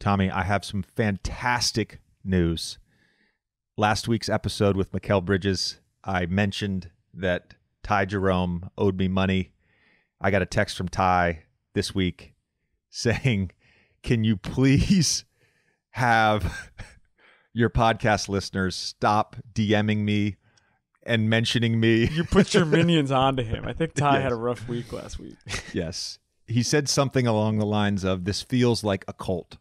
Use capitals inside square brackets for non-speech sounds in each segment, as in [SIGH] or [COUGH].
Tommy, I have some fantastic news. Last week's episode with Mikal Bridges, I mentioned that Ty Jerome owed me money. I got a text from Ty this week saying, Can you please have your podcast listeners stop DMing me and mentioning me? You put your [LAUGHS] minions onto him. I think Ty Yes. had a rough week last week. Yes. He said something along the lines of, This feels like a cult.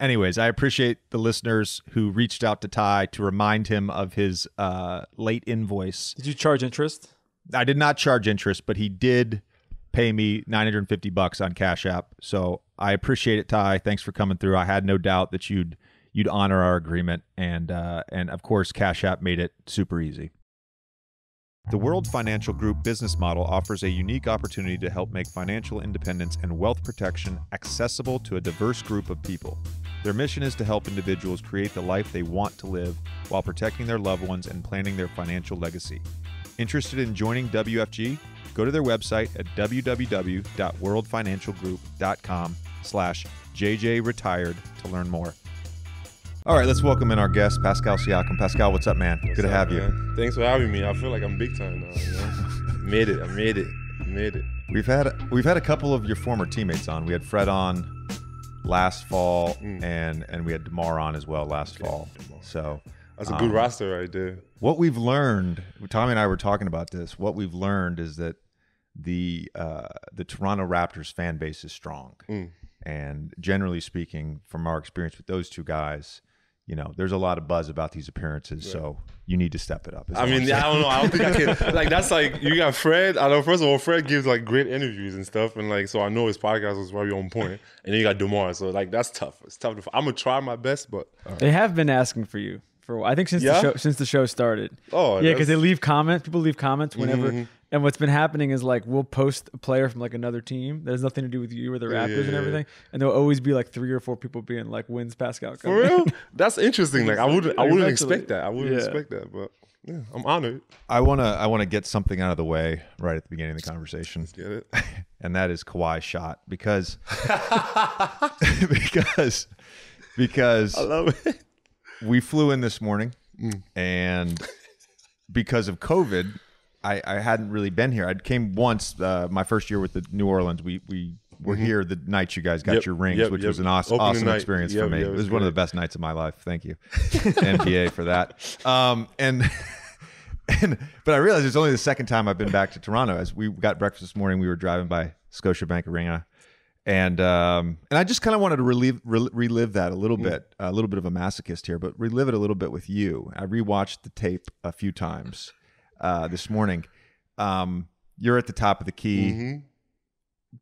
Anyways, I appreciate the listeners who reached out to Ty to remind him of his uh, late invoice. Did you charge interest? I did not charge interest, but he did pay me 950 bucks on Cash App. So I appreciate it, Ty. Thanks for coming through. I had no doubt that you'd you'd honor our agreement, and uh, and of course, Cash App made it super easy. The World Financial Group business model offers a unique opportunity to help make financial independence and wealth protection accessible to a diverse group of people. Their mission is to help individuals create the life they want to live while protecting their loved ones and planning their financial legacy. Interested in joining WFG? Go to their website at www.worldfinancialgroup.com slash jjretired to learn more. All right, let's welcome in our guest, Pascal Siakam. Pascal, what's up, man? What's Good to up, have you. Thanks for having me. I feel like I'm big time now. You know? [LAUGHS] made it. I made it. I made it. We've had we've had a couple of your former teammates on. We had Fred on last fall, Mm. and and we had Demar on as well last Okay, fall. Demar. So That's a good Um, roster right there. what we've learned, Tommy and I were talking about this. What we've learned is that the uh, the Toronto Raptors fan base is strong, Mm. and generally speaking, from our experience with those two guys, you know, there's a lot of buzz about these appearances. So you need to step it up. I mean. I don't know. I don't think I can. Like, that's [LAUGHS] like you got Fred. I know. First of all, Fred gives like great interviews and stuff, and like, so I know his podcast was very on point. And then you got Demar, so like that's tough. It's tough. To, I'm gonna try my best, but They have been asking for you for a while. I think since Yeah? the show since the show started. oh yeah, because they leave comments. People leave comments whenever. Mhm. And what's been happening is like we'll post a player from like another team that has nothing to do with you or the Raptors yeah, and yeah. everything, and there'll always be like three or four people being like, "When's Pascal for real. [LAUGHS] That's interesting. Like I wouldn't. I wouldn't eventually. expect that. I wouldn't Yeah. expect that, but yeah, I'm honored. I wanna I wanna get something out of the way right at the beginning of the conversation. Get it? [LAUGHS] and that is Kawhi's shot because [LAUGHS] because because I love it. we flew in this morning Mm. and because of COVID, I, I hadn't really been here. I came once uh, my first year with the New Orleans. We we were here the night you guys got Mm-hmm. Yep, your rings, yep, which yep. was an awesome, awesome experience for me. it it was, was one of the best nights of my life. Thank you, [LAUGHS] NBA, for that. Um, and and but I realized it's only the second time I've been back to Toronto. As we got breakfast this morning, we were driving by Scotiabank Arena, and um, and I just kind of wanted to relive rel relive that a little Mm. bit, a little bit of a masochist here, but relive it a little bit with you. I rewatched the tape a few times uh, this morning. Um, you're at the top of the key. hmm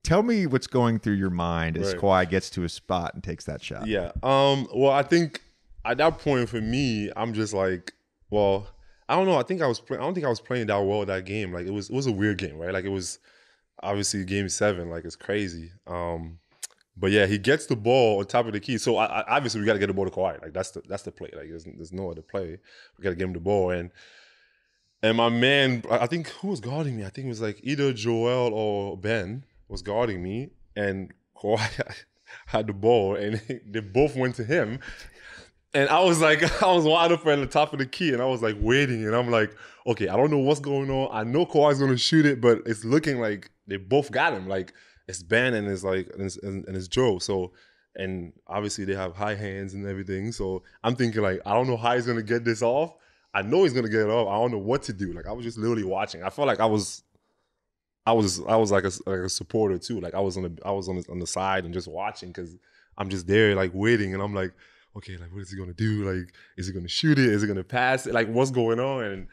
Tell me what's going through your mind as Right. Kawhi gets to his spot and takes that shot. Yeah. Um. Well, I think at that point for me, I'm just like, well, I don't know. I think I was. Play- I don't think I was playing that well that game. Like it was. It was a weird game, right? Like it was obviously game seven. Like it's crazy. Um. But yeah, he gets the ball on top of the key. So I, I, obviously we got to get the ball to Kawhi. Like that's the that's the play. Like there's, there's no other play. We got to give him the ball and. And my man, I think who was guarding me? I think it was like either Joel or Ben was guarding me, and Kawhi [LAUGHS] had the ball, and [LAUGHS] they both went to him. And I was like, [LAUGHS] I was wide open at the top of the key, and I was like waiting, and I'm like, okay, I don't know what's going on. I know Kawhi's gonna shoot it, but it's looking like they both got him. Like it's Ben and it's like and it's, and it's Joe. So and obviously they have high hands and everything. So I'm thinking like, I don't know how he's gonna get this off. I know he's gonna get it off. I don't know what to do. Like I was just literally watching. I felt like I was, I was, I was like a, like a supporter too. Like I was on the, I was on the, on the side and just watching because I'm just there like waiting and I'm like, okay, like what is he gonna do? Like, is he gonna shoot it? Is he gonna pass it? Like what's going on? And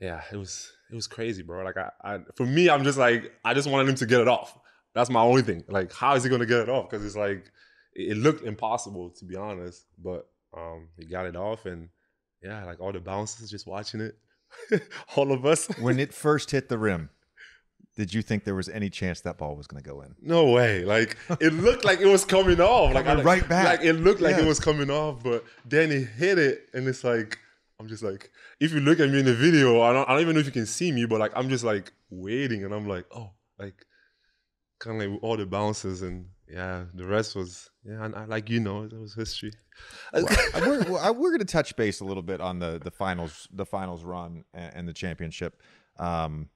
yeah, it was it was crazy, bro. Like I, I for me, I'm just like I just wanted him to get it off. That's my only thing. Like how is he gonna get it off? Because it's like it looked impossible to be honest, but um he got it off and yeah, like all the bouncers just watching it, [LAUGHS] all of us. When it [LAUGHS] first hit the rim, did you think there was any chance that ball was going to go in? No way. Like it looked like it was coming off. Like Coming right back. Like it looked like Yeah. it was coming off, but then he hit it, and it's like I'm just like, if you look at me in the video, I don't, I don't even know if you can see me, but like I'm just like waiting, and I'm like, oh, like kind of like all the bounces, and yeah, the rest was yeah, and I, like you know, it was history. Uh, [LAUGHS] we're we're, we're going to touch base a little bit on the the finals the finals run and, and the championship. Um,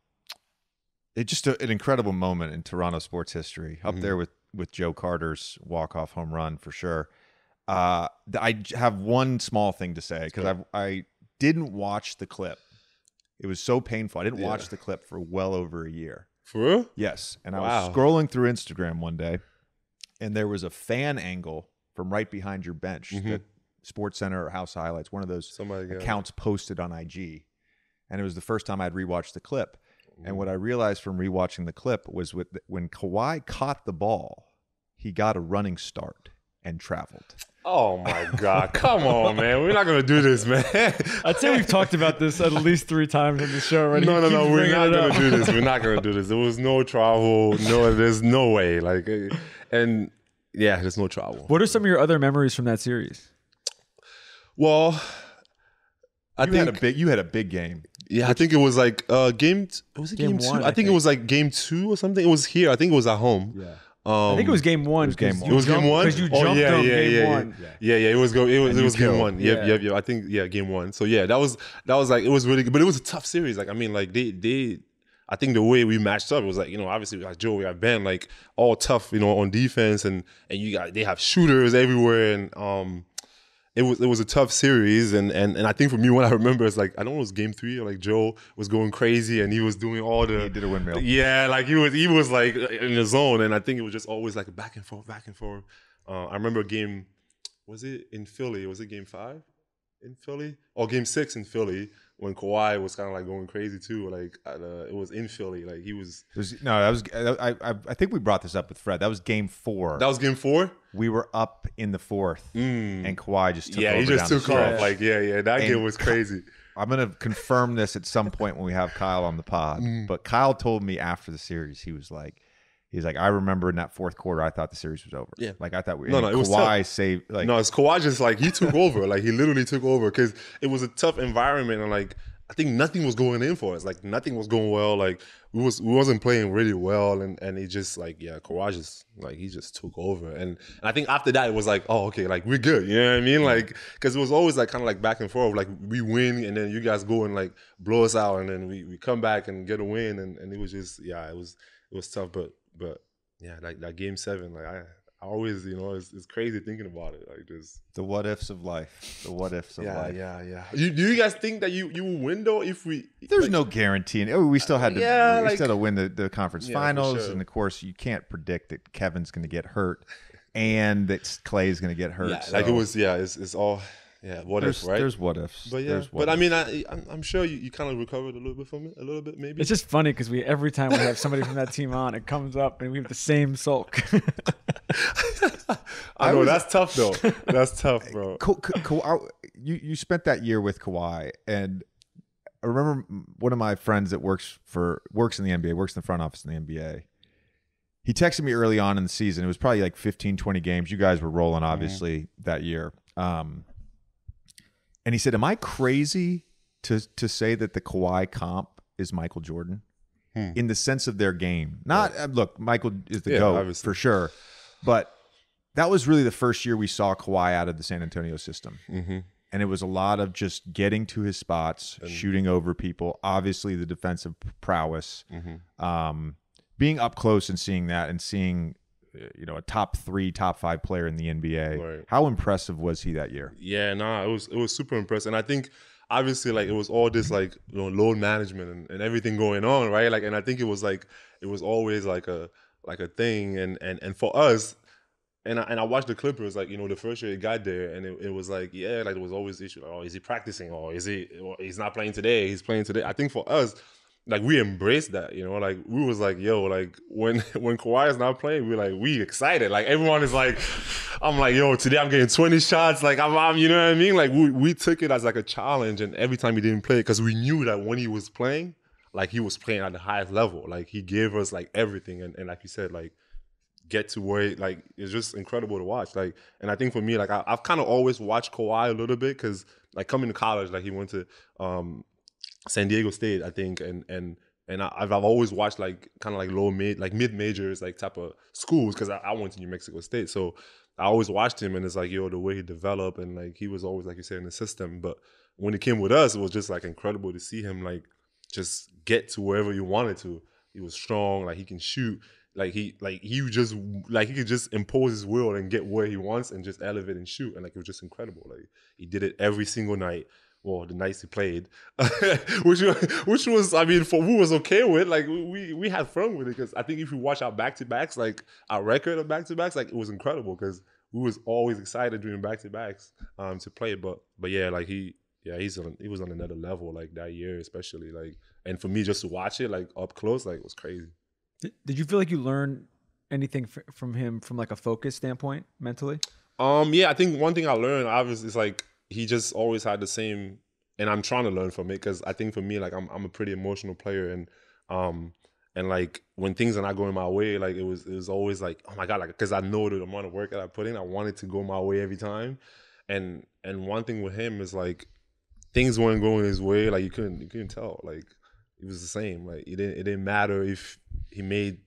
it's just a, an incredible moment in Toronto sports history, up Mhm. there with with Joe Carter's walk off home run for sure. Uh, th- I j- have one small thing to say because I I didn't watch the clip. It was so painful. I didn't Yeah. watch the clip for well over a year. For real? Yes, and I was scrolling through Instagram one day, and there was a fan angle from right behind your bench Mhm. that Sports Center or House Highlights, one of those Somebody got accounts posted on IG, and it was the first time I'd rewatched the clip. And what I realized from rewatching the clip was with when Kawhi caught the ball, he got a running start and traveled. Oh my god! Come on, [LAUGHS] man. We're not gonna do this, man. I'd say we've talked about this at least three times in the show already. No, no, no. We're not gonna up. do this. We're not gonna do this. There was no travel. No, there's no way. Like, [LAUGHS] and yeah, there's no travel. What are some of your other memories from that series? Well, I you think had a big you had a big game. yeah, I think it was like uh game. T- was it game, Game two? one, I, I think, it was like game two or something. It was here. I think it was at home. Yeah. Um, I think it was game one. was game 'cause one. It was game one. because you Oh, yeah, on yeah, game yeah, yeah. one. Yeah, yeah, it was go. It was And it was game one. Yep, Yeah. yep, yep. I think yeah, game one. So yeah, that was that was like it was really good, but it was a tough series. Like I mean, like they they. I think the way we matched up was like you know obviously like Joe we got Ben like all tough you know on defense and and you got they have shooters everywhere and um it was it was a tough series and and and I think for me what I remember is like I don't know it was game three like Joe was going crazy and he was doing all the He did a windmill. yeah, like he was he was like in the zone, and I think it was just always like back and forth, back and forth. Uh, I remember game, was it in Philly? Was it game five in Philly or game six in Philly when Kawhi was kind of like going crazy too? Like uh, it was in Philly, like he was. Was, no, that was I, I I think we brought this up with Fred. That was game four. That was game four. we were up in the fourth, Mm. and Kawhi just took yeah, he just took off. Like yeah, yeah, that And game was crazy. [LAUGHS] I'm gonna confirm this at some point when we have Kyle on the pod. Mm. But Kyle told me after the series, he was like, he's like, I remember in that fourth quarter, I thought the series was over. Yeah. like I thought we. No, no, it was Kawhi saved. Like, no, it's Kawhi just like he took over. Like he literally took over because it was a tough environment and like I think nothing was going in for us. Like nothing was going well. Like we was we wasn't playing really well and and it just like yeah, Kawhi just like he just took over and, and I think after that it was like oh okay like we're good. You know what I mean? Like because it was always like kind of like back and forth. Like we win and then you guys go and like blow us out and then we, we come back and get a win and, and it was just yeah it was it was tough but but yeah like that game seven like I. I always, you know, it's, it's crazy thinking about it. Like just the what ifs of life. The what ifs of yeah, life. yeah, yeah. You, do you guys think that you you will win though if we? There's like, no guarantee. And, oh, we still had to. Yeah, we like- still had to win the, the conference Yeah, finals, sure. and of course, you can't predict that Kevin's going to get hurt, and that Clay's going to get hurt. yeah, like it was. Yeah, it's, it's all. Yeah, what There's, if right? there's what ifs. but yeah, There's what but I mean, I, I'm, I'm sure you, you kind of recovered a little bit from it, a little bit maybe. It's just funny because we every time we have somebody from that team on, it comes up and we have the same sulk. [LAUGHS] I know was- that's tough though. That's tough, bro. [LAUGHS] Ka- Ka- Ka- you you spent that year with Kawhi, and I remember one of my friends that works for works in the NBA, works in the front office in the NBA. He texted me early on in the season. It was probably like 15, 20 games. You guys were rolling, obviously, that year. Um, and he said, "Am I crazy to to say that the Kawhi comp is Michael Jordan Hmm. in the sense of their game? Not uh, look, Michael is the Yeah, goat obviously. for sure, but." That was really the first year we saw Kawhi out of the San Antonio system Mm-hmm. and it was a lot of just getting to his spots, And- shooting over people. Obviously, the defensive prowess, Mm-hmm. um, being up close and seeing that, and seeing you know a top three, top five player in the NBA. Right. How impressive was he that year? Yeah, nah, it was it was super impressive, and I think obviously like it was all this like you know load management and, and everything going on, right? Like, and I think it was like it was always like a like a thing, and and and for us. And I, and I watched the Clippers, like, you know, the first year he got there, and it, it was like, yeah, like, there was always the issue. Like, oh, is he practicing? Or is he, or he's not playing today? He's playing today. I think for us, like, we embraced that, you know, like, we was like, yo, like, when [LAUGHS] when Kawhi is not playing, we're like, we excited. Like, everyone is like, I'm like, yo, today I'm getting 20 shots. Like, I'm, I'm you know what I mean? Like, we, we took it as like a challenge, and every time he didn't play, because we knew that when he was playing, like, he was playing at the highest level. Like, he gave us, like, everything. And, and like you said, like, get to where like it's just incredible to watch. Like, and I think for me, like I, I've kind of always watched Kawhi a little bit because like coming to college, like he went to um, San Diego State, I think, and and and I, I've I've always watched like kind of like low mid like mid majors like type of schools because I, I went to New Mexico State, so I always watched him, and it's like yo the way he developed and like he was always like you said in the system, but when he came with us, it was just like incredible to see him like just get to wherever he wanted to. He was strong, like he can shoot, like he like he just like he could just impose his will and get where he wants and just elevate and shoot, and like it was just incredible. Like he did it every single night. Well, the nights he played, [LAUGHS] which which was I mean for who was okay with like we we had fun with it because I think if you watch our back to backs like our record of back to backs like it was incredible because we was always excited doing back to backs um to play but but yeah like he yeah, he's on he was on another level like that year, especially like and for me just to watch it like up close, like it was crazy. Did, did you feel like you learned anything f- from him from like a focus standpoint mentally? Um, yeah, I think one thing I learned obviously is like he just always had the same, and I'm trying to learn from it because I think for me like I'm I'm a pretty emotional player and um and like when things are not going my way, like it was it was always like oh my god, like because I know the amount of work that I put in, I wanted to go my way every time, and and one thing with him is like things weren't going his way. Like you couldn't you couldn't tell. Like it was the same. Like it didn't it didn't matter if he made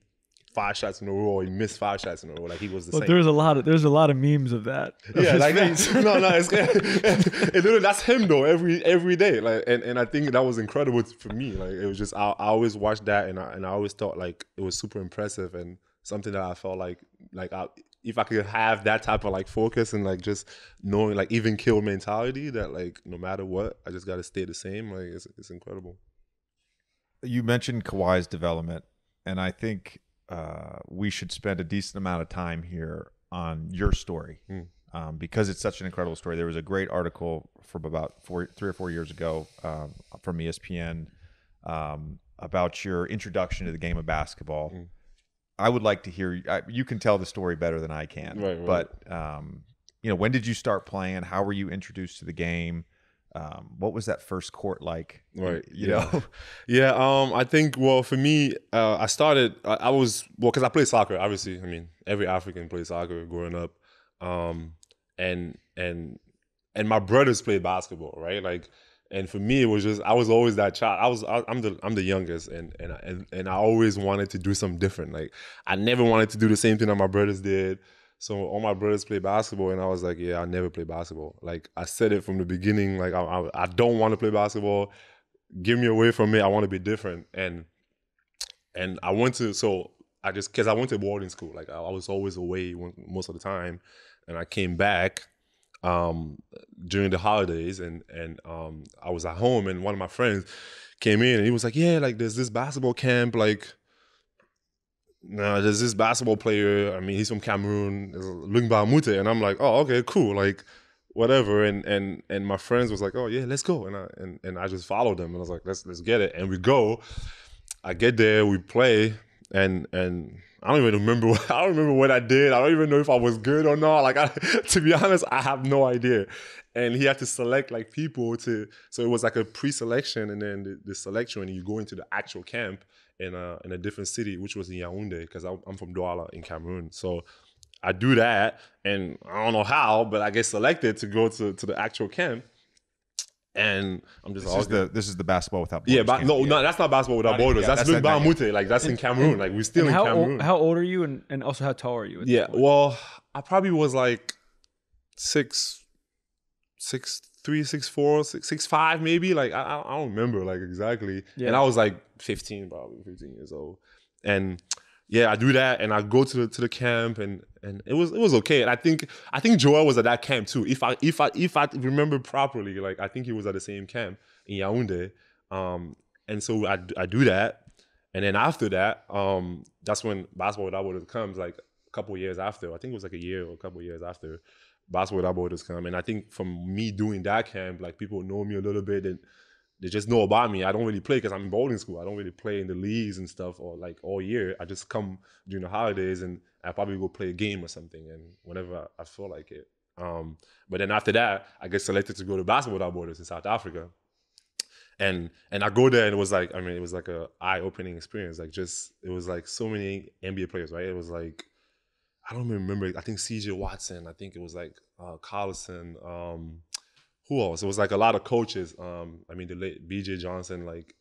five shots in a row or he missed five shots in a row. Like he was the Well, same. there's a lot of there's a lot of memes of that. [LAUGHS] [LAUGHS] of yeah, like face. [LAUGHS] no, no, it's and literally that's him though. Every every day, like, and, and I think that was incredible for me. Like, it was just I, I always watched that, and I and I always thought like it was super impressive and something that I felt like like I, if I could have that type of like focus and like just knowing like even kill mentality that like no matter what, I just got to stay the same. Like it's it's incredible. you mentioned Kawhi's development, and I think uh, we should spend a decent amount of time here on your story Mm. um, because it's such an incredible story. There was a great article from about four, three or four years ago um, from ESPN um, about your introduction to the game of basketball. Mm. I would like to hear. I, you can tell the story better than I can. Right, right. But um, you know, when did you start playing? How were you introduced to the game? Um, what was that first court like? Right. You yeah. know. yeah. Um. I think. Well, for me, uh, I started. I, I was well because I played soccer. Obviously, I mean, every African plays soccer growing up. Um. And and and my brothers played basketball, right? Like, and for me, it was just I was always that child. I was I, I'm the I'm the youngest, and and and and I always wanted to do something different. Like, I never wanted to do the same thing that my brothers did. So all my brothers play basketball, and I was like, yeah, I never play basketball. Like I said it from the beginning. Like I I, I don't want to play basketball. Give me away from it. I want to be different. And and I went to so I just because I went to boarding school. Like I, I was always away most of the time, and I came back um during the holidays and and um I was at home and one of my friends came in and he was like yeah like there's this basketball camp like no there's this basketball player I mean he's from Cameroon Luc Mbah a Moute and I'm like oh okay cool like whatever and and and my friends was like oh yeah let's go and I and, and I just followed them and I was like let's let's get it and we go. I get there we play and and I don't even remember [LAUGHS] I don't remember what I did. I don't even know if I was good or not. Like I, [LAUGHS] to be honest I have no idea. And he had to select like people to so it was like a pre-selection and then the, the selection and you go into the actual camp in a in a different city which was in Yaoundé because I'm from Douala in Cameroon. So I do that, and I don't know how, but I get selected to go to, to the actual camp, and I'm just This all is the this is the basketball without yeah, borders but camp. no, no, that's not basketball without Not even- borders. yeah, that's that's Luc that- like that's in Cameroon, like we're still And in how Cameroon. old, how old are you, and, and also how tall are you? yeah, well, I probably was like six, six three, six four, six six five, maybe. Like I, I I don't remember like exactly. Yeah. And I was like fifteen, probably fifteen years old, and yeah, I do that, and I go to the to the camp, and and it was it was okay. And I think I think Joel was at that camp too. If I if I if I remember properly, like I think he was at the same camp in Yaoundé. Um, and so I I do that, and then after that, um, that's when basketball without borders comes. Like a couple years after, I think it was like a year or a couple years after basketball without borders come. And I think from me doing that camp, like people know me a little bit and they just know about me. I don't really play because I'm in boarding school. I don't really play in the leagues and stuff or like all year. I just come during the holidays and I probably go play a game or something and whenever I, feel like it. Um, but then after that, I get selected to go to basketball without borders in South Africa. And and I go there and it was like I mean it was like a eye opening experience. Like just it was like so many NBA players, right? It was like I don't even remember. I think CJ Watson. I think it was like uh, Collison. Um, who else? It was like a lot of coaches. Um, I mean, the late BJ Johnson, like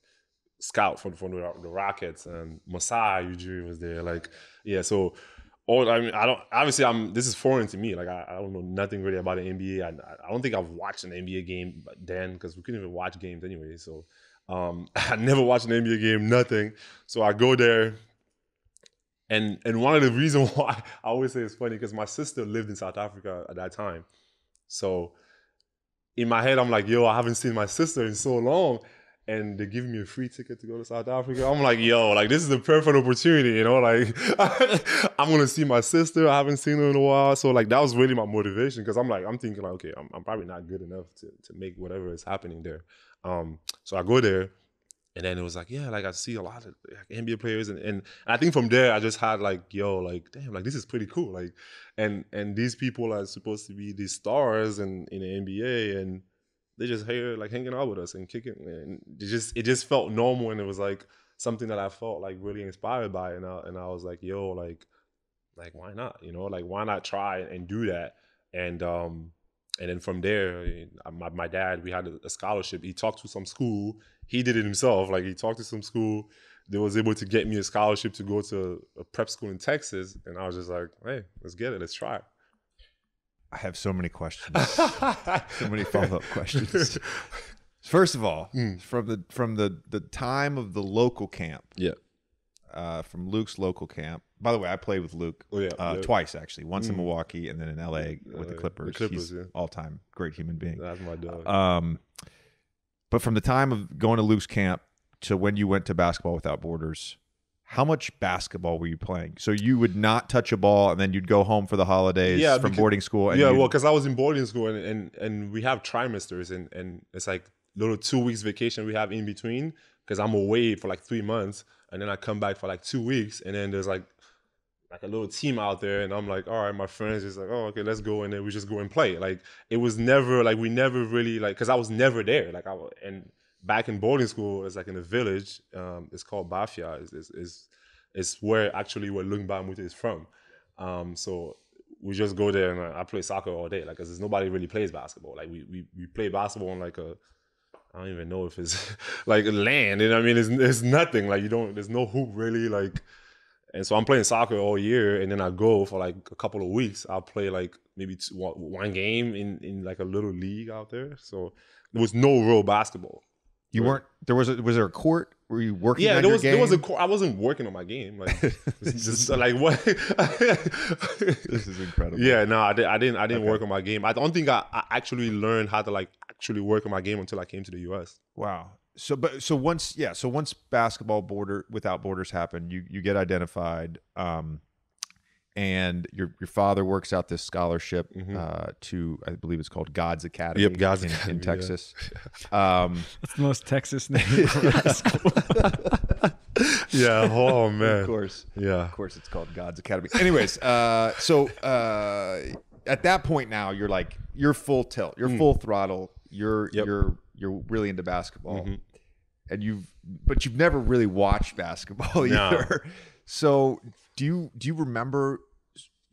scout from from the, the Rockets, and Masai Ujiri was there. Like, yeah, so. All, I mean, I don't. Obviously, I'm. This is foreign to me. Like, I, I don't know nothing really about the NBA. I, I don't think I've watched an NBA game then because we couldn't even watch games anyway. So, um, [LAUGHS] I never watched an NBA game. Nothing. So I go there, and and one of the reasons [LAUGHS] why I always say it's funny because my sister lived in South Africa at that time. So in my head, I'm like, yo, I haven't seen my sister in so long. And they give me a free ticket to go to South Africa. I'm like, yo, like this is the perfect opportunity, you know? Like [LAUGHS] I'm gonna see my sister. I haven't seen her in a while. So like that was really my motivation because I'm like, I'm thinking like, okay, I'm, I'm probably not good enough to, to make whatever is happening there. Um, so I go there and then it was like, yeah, like I see a lot of like, NBA players, and, and I think from there I just had like, yo, like damn, like this is pretty cool, like, and and these people are supposed to be these stars in in the NBA, and they just here like hanging out with us and kicking, and it just it just felt normal, and it was like something that I felt like really inspired by, and I and I was like, yo, like, like why not, you know, like why not try and do that, and um and then from there, my, my dad, we had a, scholarship. He talked to some school. He did it himself. Like he talked to some school. They was able to get me a scholarship to go to a prep school in Texas. And I was just like, hey, let's get it. Let's try it. I have so many questions. [LAUGHS] so many follow up questions. [LAUGHS] First of all, mm. from the from the the time of the local camp. Yeah uh, from Luc's local camp. By the way, I played with Luc oh, yeah, uh, yeah. twice actually. Once mm. in Milwaukee and then in LA with the Clippers. The Clippers He's yeah. all time great human being. That's my dog. Um, but from the time of going to Luc's camp to when you went to Basketball Without Borders, how much basketball were you playing? So you would not touch a ball, and then you'd go home for the holidays yeah, from because, boarding school. yeah, well, because I was in boarding school, and, and and we have trimesters, and and it's like little two weeks vacation we have in between because I'm away for like three months and then I come back for like two weeks, and then there's like like a little team out there, and I'm like, all right, my friends is like, oh, okay, let's go, and then we just go and play. Like it was never like we never really like because I was never there. Like I was, and back in boarding school, it's like in a village. Um, it's called Bafia. Is is is it's where actually where Luc Mbah a Moute is from. Um, so we just go there and I play soccer all day. Like, cause there's nobody really plays basketball. Like we we we play basketball on like a I don't even know if it's [LAUGHS] like land. And I mean, it's, it's nothing. Like you don't. There's no hoop really. Like, and so I'm playing soccer all year, and then I go for like a couple of weeks. I'll play like maybe two, one game in in like a little league out there. So there was no real basketball. You weren't there was a, was there a court? Were you working? Yeah, there was game? there was a court. I wasn't working on my game. Like [LAUGHS] just [LAUGHS] like what? this is incredible. Yeah, no, I, did, I didn't. I didn't okay. work on my game. I don't think I, I actually learned how to like actually work on my game until I came to the U.S. Wow. So, but so once, yeah. So once basketball border without borders happened, you you get identified. Um, and your your father works out this scholarship mm-hmm. uh, to I believe it's called God's Academy. Yep, God's in, Academy in Texas. [LAUGHS] Yeah. Um, it's the most Texas name. [LAUGHS] [LAUGHS] yeah. Oh man. Of course. Yeah. Of course, it's called God's Academy. Anyways, uh, so uh, at that point now, you're like you're full tilt, you're mm. full throttle, you're yep. you're you're really into basketball, mm-hmm. and you've but you've never really watched basketball [LAUGHS] either. No. So do you do you remember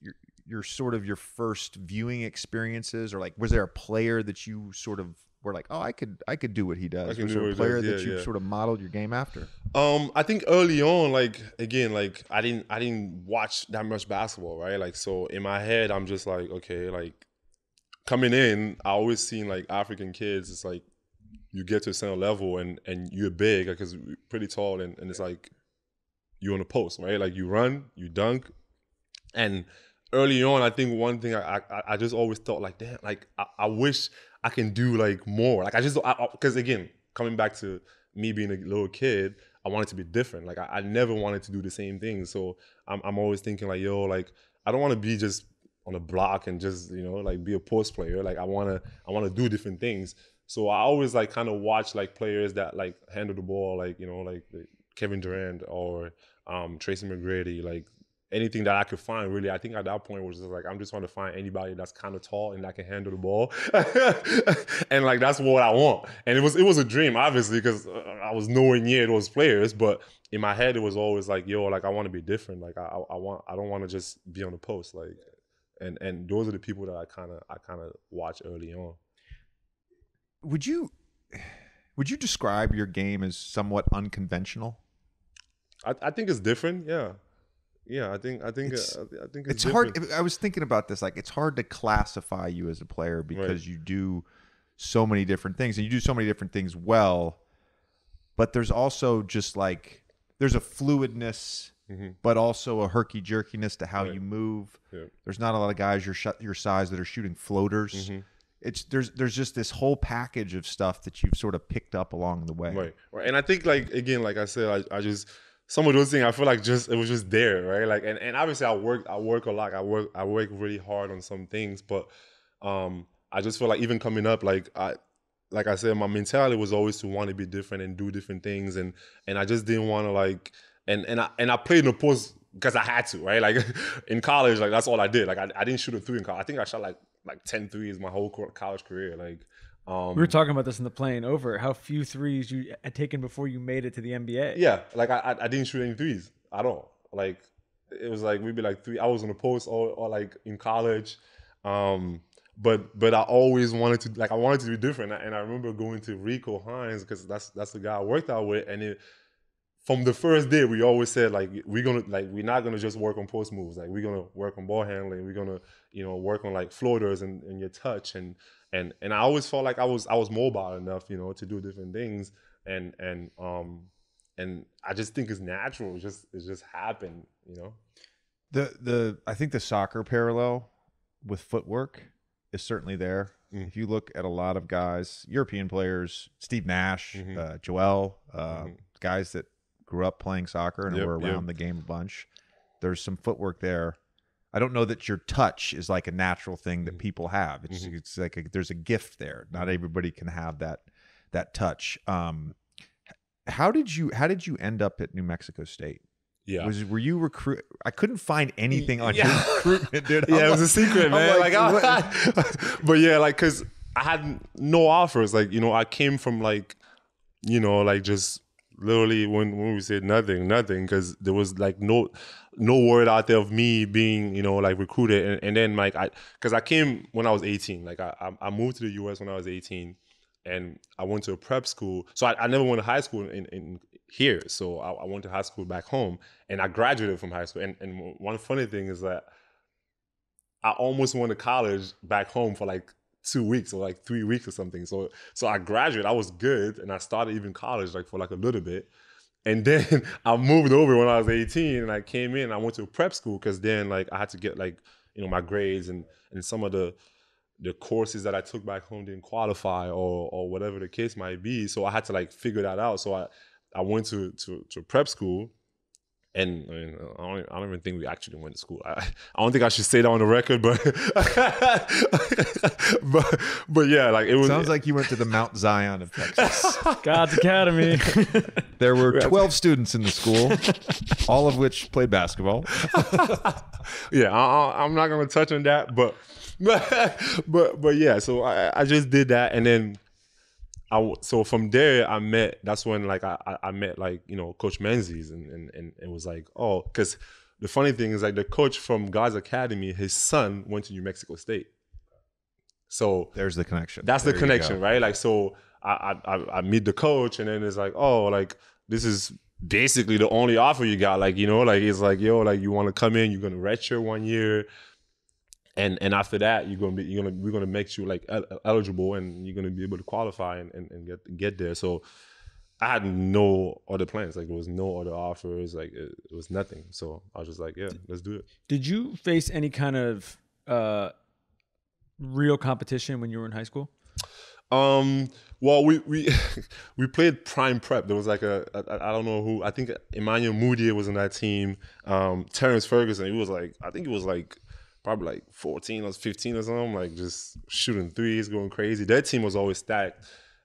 your, your sort of your first viewing experiences, or like was there a player that you sort of were like, oh, I could I could do what he does? Was there a player yeah, that you yeah. sort of modeled your game after? Um, I think early on, like again, like I didn't I didn't watch that much basketball, right? Like so in my head, I'm just like, okay, like coming in, I always seen like African kids. It's like you get to a certain level and and you're big because like, pretty tall and, and it's like you're on a post, right? Like you run, you dunk, and early on, I think one thing I I, I just always thought like, damn, like I, I wish I can do like more. Like I just because again, coming back to me being a little kid, I wanted to be different. Like I, I never wanted to do the same thing. So I'm I'm always thinking like, yo, like I don't want to be just on a block and just you know like be a post player. Like I wanna I wanna do different things. So I always like kind of watch like players that like handle the ball, like you know like Kevin Durant or um, Tracy McGrady, like anything that I could find. Really, I think at that point was just like I'm just trying to find anybody that's kind of tall and that can handle the ball, [LAUGHS] and like that's what I want. And it was it was a dream, obviously, because uh, I was nowhere near those players, but in my head it was always like, yo, like I want to be different. Like I, I want I don't want to just be on the post, like. And, and those are the people that I kind of I kind of watch early on. Would you Would you describe your game as somewhat unconventional? I, I think it's different. Yeah, yeah. I think I think It's- uh, I think it's, It's hard. I was thinking about this. Like, it's hard to classify you as a player because you do so many different things and you do so many different things well. But there's also just like there's a fluidness, but also a herky jerkiness to how Right. you move. Yeah. There's not a lot of guys your sh- your size that are shooting floaters. It's there's there's just this whole package of stuff that you've sort of picked up along the way. Right, right. And I think like again, like I said, I, I just some of those things I feel like just it was just there, right? Like and, and obviously I work I work a lot. I work I work really hard on some things, but um I just feel like even coming up, like I like I said, my mentality was always to want to be different and do different things and and I just didn't want to like and and I and I played in the post because I had to, right? Like [LAUGHS] in college, like that's all I did. Like I, I didn't shoot a three in college. I think I shot like like 10 threes my whole college career. Like um We were talking about this in the plane over how few threes you had taken before you made it to the NBA. Yeah, like I, I didn't shoot any threes at all. Like it was like maybe like three. I was on the post or, or like in college, um, but but I always wanted to like I wanted to be different. And I remember going to Rico Hines because that's that's the guy I worked out with, and it from the first day we always said like we're gonna like we're not gonna just work on post moves. Like we're gonna work on ball handling. We're gonna you know work on like floaters and, and your touch and and and I always felt like I was I was mobile enough you know to do different things and and um and I just think it's natural. It just it just happened, you know. The the I think the soccer parallel with footwork is certainly there. Mm. If you look at a lot of guys, European players, Steve Nash, Mhm. uh, Joel, uh, Mhm. guys that grew up playing soccer and Yep, were yep. around the game a bunch. There's some footwork there. I don't know that your touch is like a natural thing that Mhm. people have. It's Mhm. it's like a, there's a gift there. Not everybody can have that that touch. Um, how did you how did you end up at New Mexico State? Yeah. Was were you recruit? I couldn't find anything on Yeah. your [LAUGHS] recruitment, dude. yeah, I'm it was a secret, man. like, Like, I, [LAUGHS] but yeah, like, cause I had no offers. Like, you know, I came from like, you know, like just literally when when we said nothing, nothing, cause there was like no no word out there of me being, you know, like recruited. And, and then like I, cause I came when I was 18. Like I I- I moved to the U.S. when I was 18, and I went to a prep school. So I, I never went to high school in, in here. So I, I went to high school back home, and I graduated from high school. And and one funny thing is that I almost went to college back home for like two weeks or like three weeks or something. So so I graduated, I was good, and I started even college like for like a little bit. And then [LAUGHS] I moved over when I was 18 and I came in, I went to prep school because then like I had to get like, you know, my grades and and some of the the courses that I took back home didn't qualify or or whatever the case might be. So I had to like figure that out. So I I went to to, to prep school and I, mean, I, don't, I don't even think we actually went to school. I, I don't think I should say that on the record, but [LAUGHS] but but yeah, like it was. Sounds like you went to the Mount Zion of Texas. [LAUGHS] God's Academy. [LAUGHS] There were 12 students in the school, all of which played basketball. yeah, I, I- I'm not gonna touch on that, but but but, but yeah. So I, I just did that, and then I so from there I met. That's when like I I- met like you know Coach Menzies, and and and it was like oh, because the funny thing is like the coach from God's Academy, his son went to New Mexico State. So There's the connection. that's the There you connection, right? Like, so I, I I- I meet the coach, and then it's like, oh, like this is basically the only offer you got. Like, you know, like it's like, yo, like you want to come in, you're gonna redshirt one year, and and after that, you're gonna be, you're gonna we're gonna make you like el- eligible, and you're gonna be able to qualify and, and, and get get there. So. I had no other plans. Like there was no other offers. Like it, it was nothing. So I was just like, yeah, let's do it. Did you face any kind of uh, real competition when you were in high school? Um. Well, we we [LAUGHS] we played prime prep. There was like a, I don't know who. I think Emmanuel Mudiay was in that team. Um, Terrence Ferguson. He was like I think he was like probably like 14 or 15 or something. Like just shooting threes, going crazy. That team was always stacked.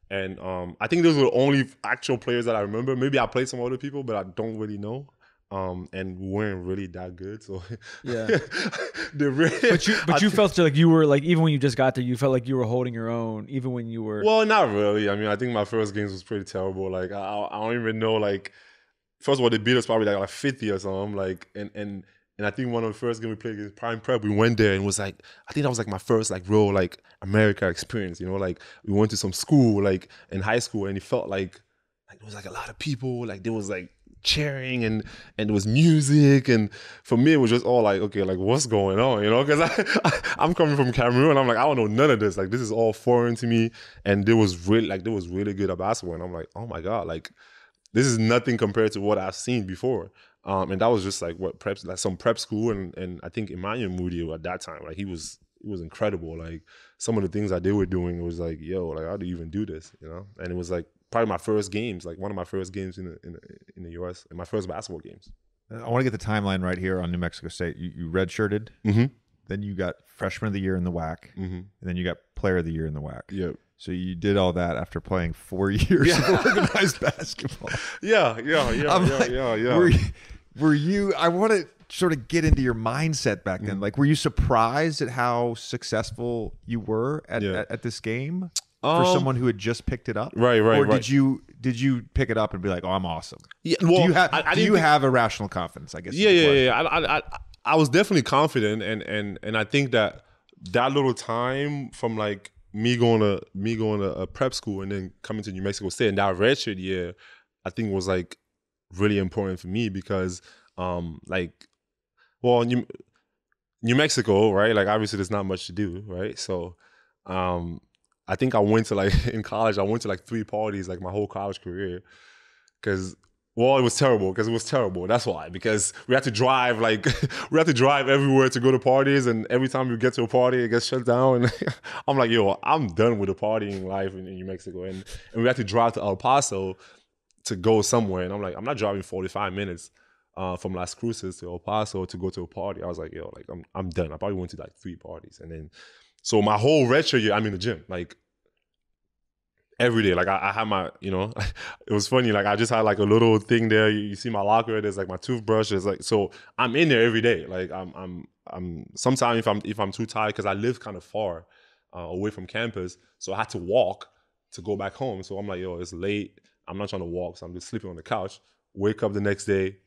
And um, I think those were the only actual players that I remember. Maybe I played some other people, but I don't really know. Um, and we weren't really that good. So Yeah. [LAUGHS] really, But you, but I you felt like you were like even when you just got there, you felt like you were holding your own, even when you were. Well, not really. I mean, I think my first games was pretty terrible. Like, I, I don't even know. Like, first of all, they beat us probably like, like fifty or something. Like, and and And I think one of the first games we played against Prime Prep, we went there and it was like I think that was like my first like real like America experience. You know, like we went to some school like in high school, and it felt like like there was like a lot of people, like there was like cheering and and there was music and for me it was just all like okay like what's going on you know because [LAUGHS] I, I i'm coming from cameroon and i'm like i don't know none of this like this is all foreign to me and there was really like there was really good at basketball and i'm like oh my god like this is nothing compared to what i've seen before um and that was just like what prep like some prep school and and i think Emmanuel Mudiay at that time like he was it was incredible like some of the things that they were doing it was like yo like how do you even do this you know and it was like probably my first games, like one of my first games in the in the, in the U.S. and my first basketball games. I want to get the timeline right here on New Mexico State. You, you redshirted, Mm-hmm. then you got freshman of the year in the WAC, Mm-hmm. and then you got player of the year in the WAC. Yeah, So you did all that after playing four [LAUGHS] years Yeah. of organized basketball. yeah, yeah, yeah, I'm yeah, like, yeah, yeah. Were, you- were you? I want to sort of get into your mindset back then. Like, were you surprised at how successful you were at, Yeah. at, at this game for Um, someone who had just picked it up? Right, right, Or right. did you did you pick it up and be like, "Oh, I'm awesome"? yeah, well, do you have I, I do you think- have a rational confidence? I guess. yeah, yeah, yeah. I, I, I, I was definitely confident, and and and I think that that little time from like me going to me going to a prep school and then coming to New Mexico State and that redshirt year, I think was like really important for me because um like well New, New Mexico right? Like obviously there's not much to do right? So um I think I went to like [LAUGHS] in college I went to like three parties like my whole college career because well, it was terrible because it was terrible. That's why because we had to drive like [LAUGHS] we had to drive everywhere to go to parties, and every time we get to a party, it gets shut down. [LAUGHS] I'm like, yo, I'm done with the partying life in, in New Mexico, and and we had to drive to El Paso to go somewhere, and I'm like, I'm not driving 45 minutes uh, from Las Cruces to El Paso to go to a party. I was like, yo, like I'm I'm done. I probably went to like three parties, and then so my whole retro year, I'm in the gym like every day. Like I, I had my, you know, [LAUGHS] it was funny. Like I just had like a little thing there. You, you see my locker. There's like my toothbrush. It's like so I'm in there every day. Like I'm I'm I'm sometimes if I'm if I'm too tired because I live kind of far uh, away from campus, so I had to walk to go back home. So I'm like, yo, it's late. I'm not trying to walk, so I'm just sleeping on the couch. Wake up the next day,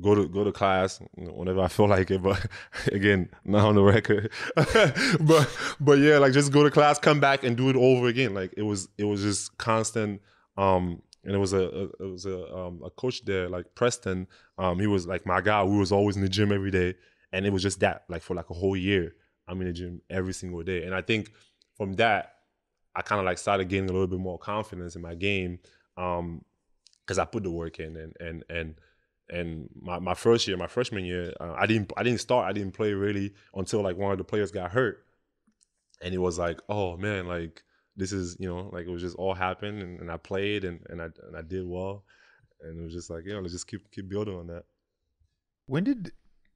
go to go to class whenever I feel like it. But [LAUGHS] again, not on the record. [LAUGHS] but but yeah, like just go to class, come back, and do it over again. Like it was it was just constant. Um, and it was a, a it was a um a coach there like Preston. Um, he was like my guy. We was always in the gym every day, and it was just that like for like a whole year. I'm in the gym every single day, and I think from that I kind of like started gaining a little bit more confidence in my game. Um, because I put the work in and and and and my, my first year, my freshman year, uh, I didn't I didn't start. I didn't play really until like one of the players got hurt, and it was like, oh man, like this is you know like it was just all happened, and, and I played and and I and I did well, and it was just like you know let's just keep keep building on that. When did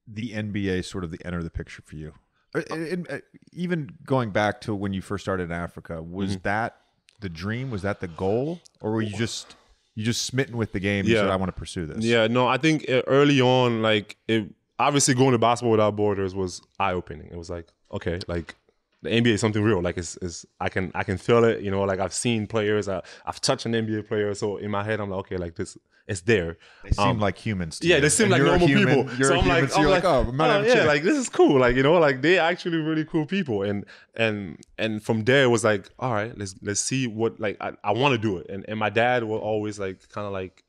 the NBA sort of the enter the picture for you? Uh, and, uh, even going back to when you first started in Africa, was Mm-hmm. that the dream? Was that the goal, or were you just you just smitten with the game? Yeah. said, I want to pursue this. Yeah, no, I think uh, early on, like it, obviously going to basketball without borders was eye opening. It was like, okay, like the NBA is something real. Like it's, it's I can I can feel it. You know, like I've seen players, I, I've touched an NBA player, so in my head I'm like, okay, like this, it's there. They seem Um, like humans. Yeah, you. they seem And like normal human, people. You're so I'm human, like, so I'm like, like, oh, oh, yeah, like this is cool. Like you know, like they're actually really cool people. And and and from there it was like, all right, let's let's see what like I, I want to do it. And and my dad will always like kind of like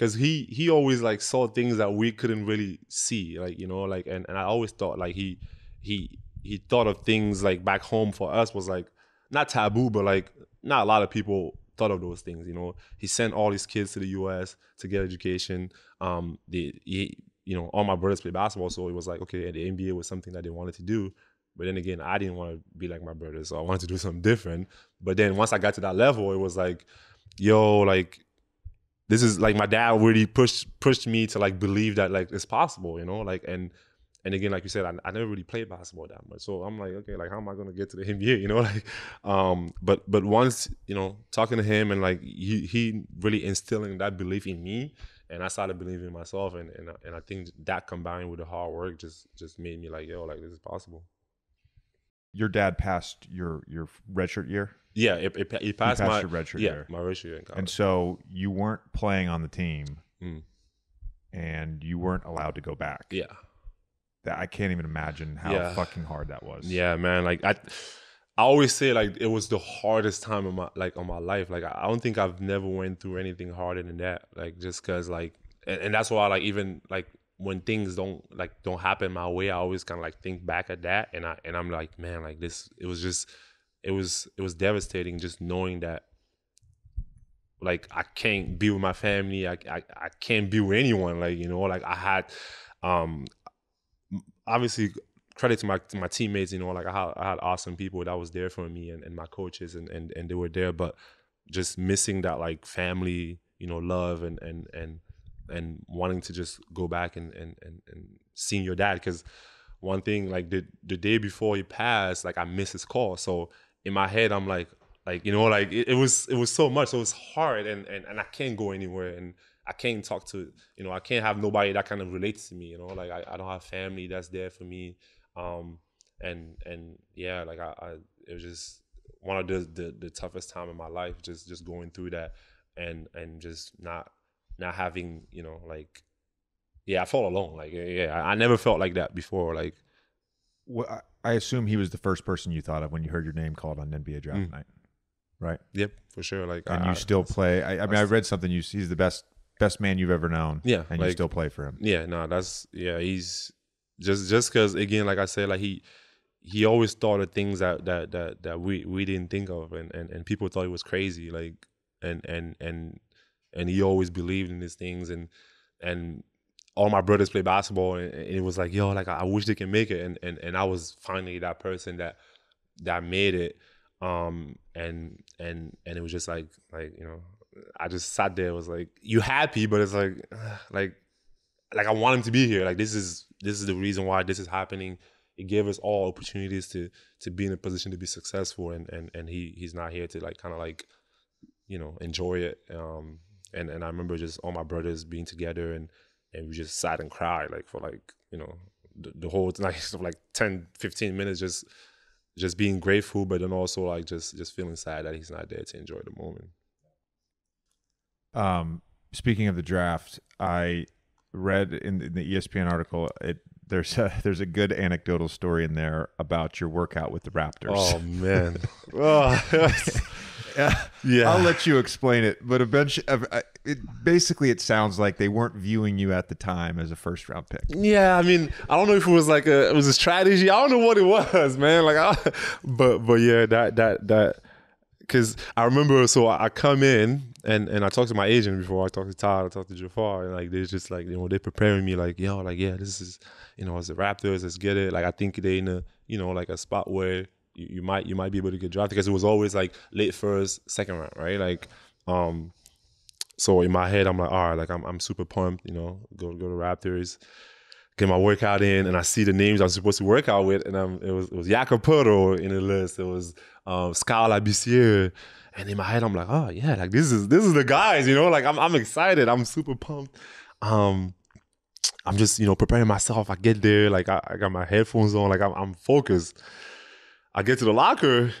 because he he always like saw things that we couldn't really see like you know like and, and i always thought like he he he thought of things like back home for us was like not taboo but like not a lot of people thought of those things you know? He sent all his kids to the us to get education. Um the he, you know all my brothers play basketball so it was like okay and the nba was something that they wanted to do. But then again i didn't want to be like my brothers so i wanted to do something different. But then once i got to that level it was like yo like this is like my dad really pushed pushed me to like believe that like it's possible, you know, like and and again, like you said, I, I never really played basketball that much, so I'm like, okay, like how am I gonna get to the [LAUGHS] NBA, you know, [LAUGHS] like, um, but but once you know talking to him and like he he really instilling that belief in me, and I started believing in myself, and and and I think that combined with the hard work just just made me like, yo, like this is possible. Your dad passed your your redshirt year, Yeah, it, it, it passed, passed my your redshirt yeah year, my redshirt year and so you weren't playing on the team, Mm. and you weren't allowed to go back. yeah, that I can't even imagine how Yeah. fucking hard that was. Yeah, man. Like I, I always say like it was the hardest time of my like on my life. Like I don't think I've never went through anything harder than that. Like just cause like, and, and that's why like even like when things don't like don't happen my way, I always kind of like think back at that, and I and I'm like, man, like this, it was just, it was it was devastating just knowing that. Like I can't be with my family. I, I I can't be with anyone. Like you know, like I had, um, obviously credit to my to my teammates. You know, like I had, I had awesome people that was there for me and, and my coaches and, and and they were there. But just missing that like family, you know, love and and and and wanting to just go back and and and, and seeing your dad because one thing like the the day before he passed, like I missed his call. So in my head, I'm like like you know like it, it was it was so much so it was hard and, and and i can't go anywhere and i can't talk to you know i can't have nobody that kind of relates to me you know like i, I don't have family that's there for me um and and yeah like i, I it was just one of the, the the toughest time in my life just just going through that and and just not not having you know like yeah i felt alone like yeah, I, I never felt like that before like Well, I- assume he was the first person you thought of when you heard your name called on NBA draft Mm. night, right? yep for sure like And I, you still play. I, I mean, I read something. You he's the best best man you've ever known. Yeah, and you still play for him. Yeah, no, that's yeah. He's just just because again, like I said, like he he always thought of things that that that that we we didn't think of, and and and people thought he was crazy, like and and and and he always believed in these things, and and all my brothers play basketball, and, and it was like yo, like I wish they can make it, and and and I was finally that person that that made it, um, and and and it was just like like you know. I just sat there. Was like you happy, but it's like, [SIGHS] like like I want him to be here. Like this is this is the reason why this is happening. It gave us all opportunities to to be in a position to be successful, and and and he he's not here to like kind of like you know enjoy it. Um, and and I remember just all my brothers being together, and and we just sat and cried like for like you know the, the whole [LAUGHS] like of like 10, 15 minutes just just being grateful, but then also like just just feeling sad that he's not there to enjoy the moment. Um, speaking of the draft, I read in the, in the ESPN article it. There's a [LAUGHS] there's a good anecdotal story in there about your workout with the Raptors. Oh man, oh, [LAUGHS] [LAUGHS] yeah, yeah. I'll let you explain it. But eventually, it, basically, it sounds like they weren't viewing you at the time as a first round pick. Yeah, I mean, I don't know if it was like a it was a strategy. I don't know what it was, man. Like, I, but but yeah, that that that because I remember. So I come in and and I talked to my agent before. I talked to Todd. I talked to Jafar, and like they're just like you know they're preparing me like yo like yeah this is you know it's the Raptors. Let's get it. Like I think they in a you know like a spot where you, you might you might be able to get drafted because it was always like late first second round right like um so in my head I'm like all right like I'm I'm super pumped you know go go to Raptors get my workout in, and I see the names I'm supposed to work out with, and um, it was it was Jakob Poeltl in the list. It was um, Skal Labissière, and in my head I'm like, oh yeah, like this is this is the guys, you know, like I'm I'm excited, I'm super pumped. Um, I'm just you know preparing myself. I get there, like I, I got my headphones on, like I'm, I'm focused. I get to the locker.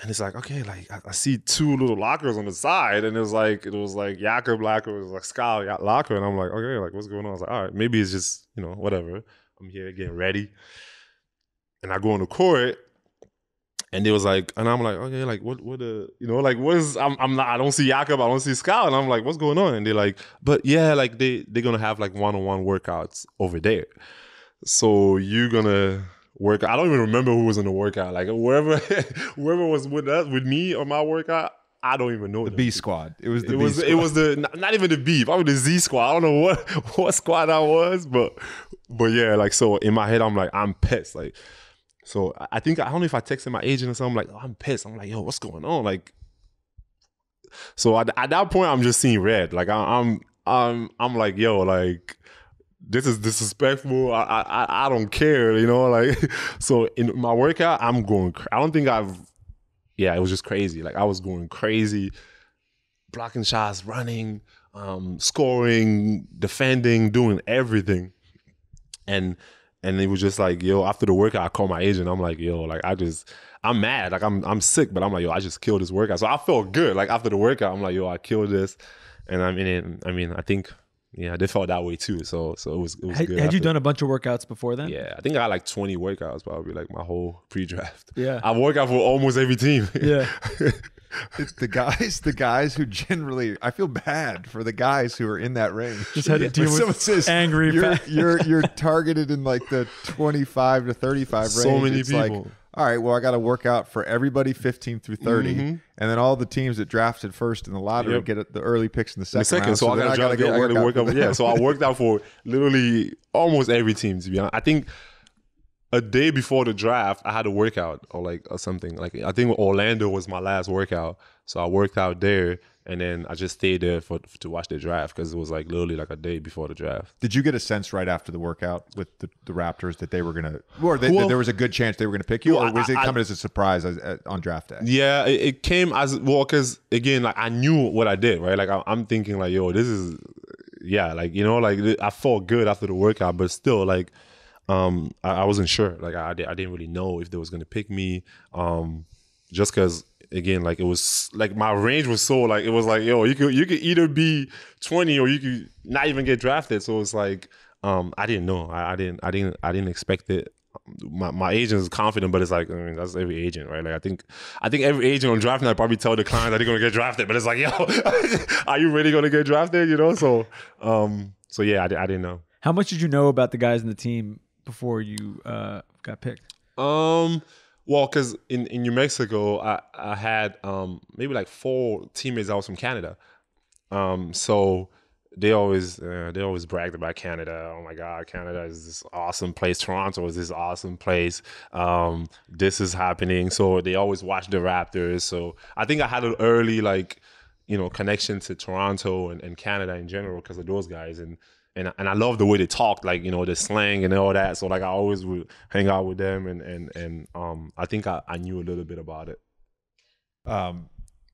And it's like, okay, like I, I see two little lockers on the side, and it was like it was like Jakob locker, it was like Skal locker, and I'm like, okay, like what's going on? I was like, all right, maybe it's just you know whatever. I'm here getting ready, and I go on the court, and it was like, and I'm like, okay, like what, what, the, you know, like what is? I'm, I'm not, I don't see Jakob, I don't see Skal, and I'm like, what's going on? And they're like, but yeah, like they, they're gonna have like one on one workouts over there, so you're gonna work. I don't even remember who was in the workout. Like whoever, [LAUGHS] whoever was with us, with me on my workout, I don't even know The them. B squad. It was the It B was squad. it was the not, not even the B, probably the Z squad. I don't know what [LAUGHS] what squad that was, but but yeah, like so in my head I'm like I'm pissed. Like so I- think I don't know if I texted my agent or something. I'm like oh, I'm pissed. I'm like yo, what's going on? Like so at, at that point I'm just seeing red. Like I, I'm I'm I'm like yo like this is disrespectful. I, I I- I don't care, you know. Like, [LAUGHS] so in my workout, I'm going. I don't think I've. Yeah, it was just crazy. Like I was going crazy, blocking shots, running, um, scoring, defending, doing everything, and and it was just like yo. After the workout, I call my agent. I'm like yo, like I just. I'm mad, like I'm I'm sick, but I'm like yo, I just killed this workout. So I felt good. Like after the workout, I'm like yo, I killed this, and I mean, I mean, I think yeah, they felt that way too. So so it was it was Had, good. had you done a bunch of workouts before then? Yeah, I think I had like 20 workouts probably like my whole [LAUGHS] pre-draft. Yeah. I work out for almost every team. [LAUGHS] Yeah. It's the guys, the guys who generally, I feel bad for the guys who are in that range. Just had to When deal with someone says angry You're, you're you're [LAUGHS] targeted in like the 25 to 35 range. So many it's like, people. All right, well, I got to work out for everybody 15 through 30, mm-hmm. and then all the teams that drafted first in the lottery Yep. get the early picks in the In a second, second, round. so, I gotta, gotta yeah, I gotta work out. Yeah, [LAUGHS] so I worked out for literally almost every team. To be honest, I think a day before the draft, I had a workout or like or something. Like I think Orlando was my last workout, so I worked out there, and then I just stayed there for to watch the draft because it was like literally like a day before the draft. Did you get a sense right after the workout with the, the Raptors that they were gonna, or that Well- there was a good chance they were gonna pick you, Well, or was I- it I- coming as a surprise as, at, on draft day? Yeah, it, it came as well because again, like I knew what I did, right? Like I, I'm thinking, like, yo, this is, yeah, like you know, like I felt good after the workout, but still, like, um, I, I wasn't sure. Like I, I didn't really know if they was gonna pick me, um, just because again, like it was like my range was so like it was like, yo, you could you could either be 20 or you could not even get drafted. So it's like, um, I didn't know. I, I didn't, I didn't, I didn't expect it my, my agent is confident, but it's like I mean that's every agent, right? Like I think I think every agent on draft night probably tell the client that they're gonna get drafted, but it's like, yo, [LAUGHS] are you really gonna get drafted? You know, so um, so yeah, I, I didn't know. How much did you know about the guys in the team before you uh, got picked? Um, well, because in, in New Mexico, I, I had um maybe like four teammates that was from Canada. Um, so they always uh, they always bragged about Canada. Oh my God, Canada is this awesome place. Toronto is this awesome place. Um, this is happening. So they always watch the Raptors. So I think I had an early like you know connection to Toronto and, and Canada in general because of those guys and. And, and I love the way they talk, like you know the slang and all that. So like I always would hang out with them, and and and um I think I, I knew a little bit about it. Um,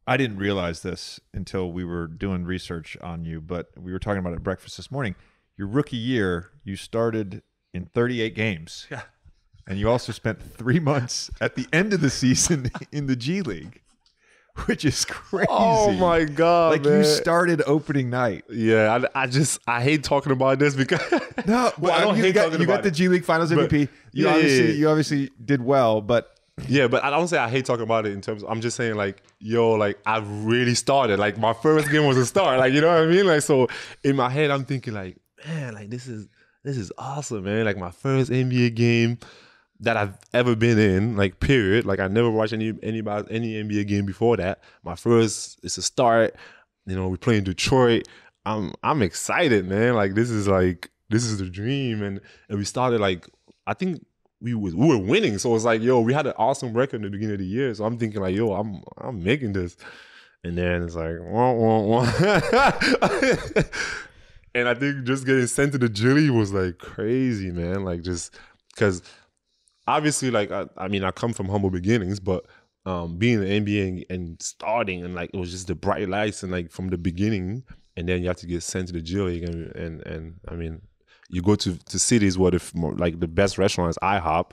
I didn't realize this until we were doing research on you, but we were talking about it at breakfast this morning. Your rookie year, you started in 38 games. Yeah. And you also spent three months at the end of the season [LAUGHS] in the G League, [LAUGHS] which is oh crazy. Oh my god! Like you started opening night. Yeah, I, I just I hate talking about this because [LAUGHS] No, Well, I don't you hate got, talking you got about the. G League Finals But- MVP. You Yeah, yeah, obviously yeah. you obviously did well, but yeah, but I don't say I hate talking about it in terms. I'm just saying like yo, like I really started. Like my first game was a start. Like you know what I mean? Like so in my head, I'm thinking like man, like this is this is awesome, man. Like my first NBA game that I've ever been in, like period. Like I never watched any anybody any NBA game before that. My first it's a start. You know, we play in Detroit. I'm I'm excited, man. Like this is like this is the dream. And and we started like I think we was we were winning. So it's like, yo, we had an awesome record in the beginning of the year. So I'm thinking like, yo, I'm I'm making this. And then it's like, wah, wah, wah. [LAUGHS] and I think just getting sent to the G League was like crazy, man. Like just because obviously, like I, I mean, I come from humble beginnings, but um, being in the NBA and, and starting and like it was just the bright lights and like from the beginning, and then you have to get sent to the G League and and, and I mean, you go to to cities where the like the best restaurant is IHOP.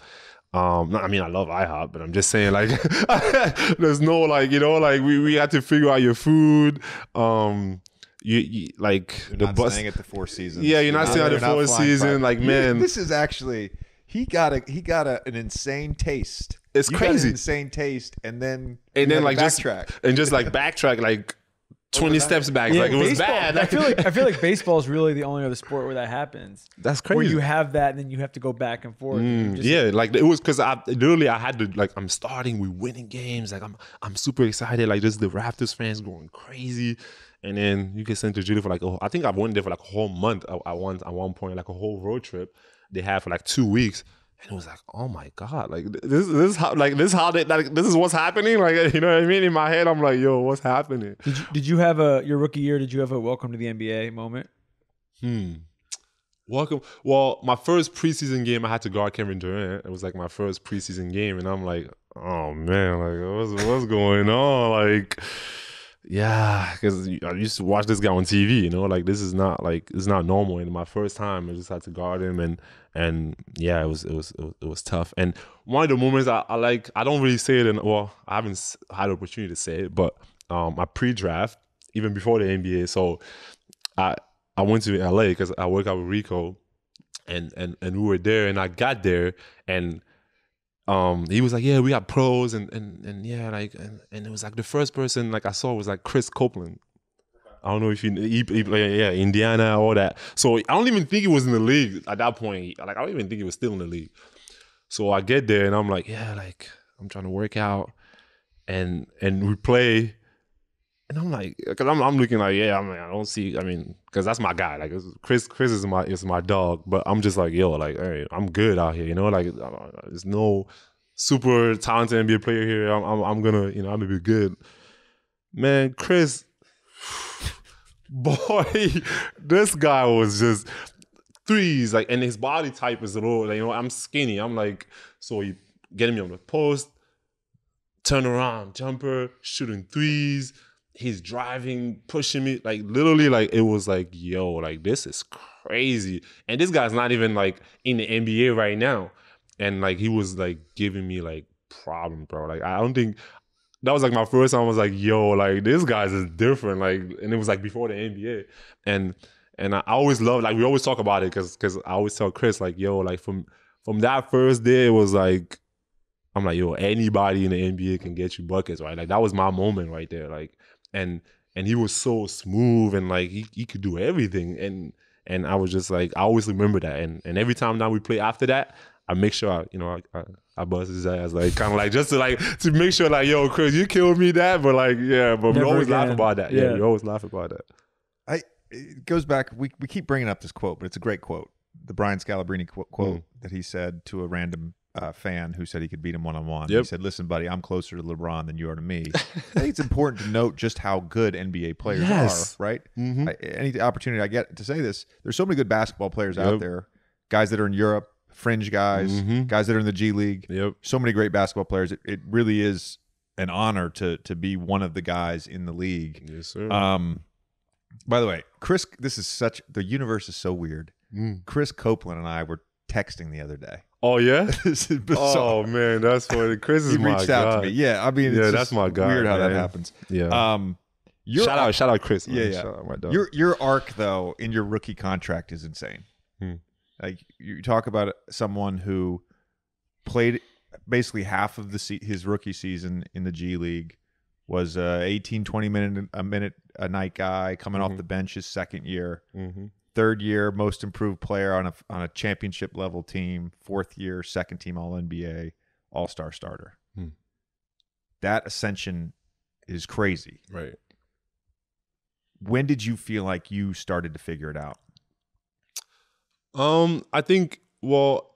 Um, no, I mean, I love IHOP, but I'm just saying, like, [LAUGHS] there's no like, you know, like we, we had to figure out your food. Um, you, you like the not bus. staying at the Four Seasons. Yeah, you're not staying at the you're not Four flying Season, private. like, You- man. This is actually he got a he got a, an insane taste. It's You got an crazy. insane taste, and then and then like to just backtrack. and just like backtrack like [LAUGHS] 20 steps back. like it was baseball- bad. I feel like I feel like [LAUGHS] baseball is really the only other sport where that happens. that's crazy. Where crazy. you have that and then you have to go back and forth. and you mm, just- yeah, like it was because I literally I had to like I'm starting, we winning games, like I'm I'm super excited, like just the Raptors fans going crazy, and then you get sent to Judy for like a, I think I've went there for like a whole month at, at one at one point, like a whole road trip they had for like two weeks, and it was like oh my god, like this this is how like this is how they like this is what's happening, like [LAUGHS] you know what I mean? In my head, I'm like yo, what's happening? Did you, did you have a your rookie year? Did you have a welcome to the NBA moment? Hmm. Welcome. Well, my first preseason game, I had to guard Kevin Durant. It was like my first preseason game, and I'm like, oh man, like what's what's going on? Like, yeah, because I used to watch this guy on TV. You know, like this is not like it's not normal. And my first time, I just had to guard him, and and yeah, it was it was it was, tough. And one of the moments I, I like, I don't really say it, in well, I haven't had the opportunity to say it, but um, my pre-draft, even before the NBA, so I I went to LA because I work out with Rico, and and and we were there, and I got there, and um, he was like, "Yeah, we got pros," and and and yeah, like, and, and it was like the first person like I saw was like Chris Copeland. I don't know if he, he, yeah, Indiana, all that. So I don't even think he was in the league at that point. Like I don't even think he was still in the league. So I get there and I'm like, yeah, like I'm trying to work out, and and we play, and I'm like, because I'm, I'm looking like, yeah, I mean, I don't see, I mean, because that's my guy. Like Chris, Chris is my is my dog, but I'm just like, yo, like, hey, I'm good out here, you know, like there's no super talented NBA player here. I'm, I'm, I'm gonna, you know, I'm gonna be good. Man, Chris, [SIGHS] boy, [LAUGHS] this guy was just threes, like, and his body type is a little, like, you know, I'm skinny. I'm like, so he getting me on the post, turn around, jumper, shooting threes. He's driving, pushing me, like literally, like it was like, yo, like this is crazy. And this guy's not even like in the NBA right now. And like he was like giving me like problem, bro. Like I don't think that was like my first time. I was like, yo, like this guy's is different. Like, and it was like before the NBA, and and I always love like we always talk about it because because I always tell Chris like, yo, like from from that first day, it was like I'm like, yo, anybody in the NBA can get you buckets, right? Like that was my moment right there. Like, and and he was so smooth and like he, he could do everything. And and I was just like, I always remember that. And and every time now we play after that, I make sure I, you know, I, I, I bust his ass, like kind of like just to like to make sure like, yo, Chris, you killed me that, but like, yeah, but Never we always laugh about that. Yeah. Yeah. we always laugh about that. I it goes back. We we keep bringing up this quote, but it's a great quote. The Brian Scalabrine qu- quote Mm. that he said to a random uh, fan who said he could beat him one on one. He said, "Listen, buddy, I'm closer to LeBron than you are to me." [LAUGHS] I think it's important to note just how good NBA players Yes. are. Right? Mhm. I, any opportunity I get to say this, there's so many good basketball players out Yep. there. Guys that are in Europe, fringe guys, Mhm. guys that are in the G League. Yep. So many great basketball players. It, it really is an honor to to be one of the guys in the league. Yes, sir. Um, by the way, Chris, this is such the universe is so weird. Mm. Chris Copeland and I were texting the other day. Oh yeah. [LAUGHS] this is bizarre. Oh man, that's funny. Chris is he reached out guy. to me. Yeah, I mean, it's Yeah, that's my guy, Weird how that happens. Yeah. Um, your shout out, shout out, Chris. man. Yeah, yeah. Shout out your your arc though in your rookie contract is insane. Hmm. Like you talk about someone who played basically half of the se- his rookie season in the G League was a 18 20 minute a minute a night guy coming off Mhm. the bench his second year. hmm third year most improved player on a on a championship level team, fourth year second team All NBA, All Star starter. Hmm. That ascension is crazy. Right. When did you feel like you started to figure it out? Um, I think well,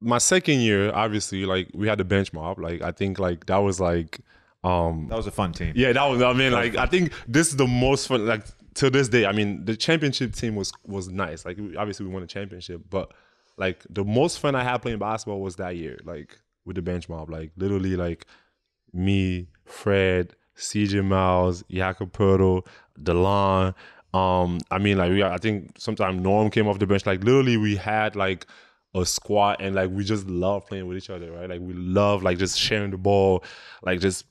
my second year, obviously, like we had the bench mob. Like I think like that was like um That was a fun team. Yeah, that was. I mean, like, I think this is the most fun. Like to this day, I mean, the championship team was was nice. Like, obviously, we won a championship, but like the most fun I had playing basketball was that year. Like with the bench mob, like literally, like me, Fred, CJ Miles, Jakob Poeltl, Delon. Um, I mean, like we, I think sometimes Norm came off the bench. Like literally, we had like a squad, and like we just love playing with each other, right? Like we love like just sharing the ball, like just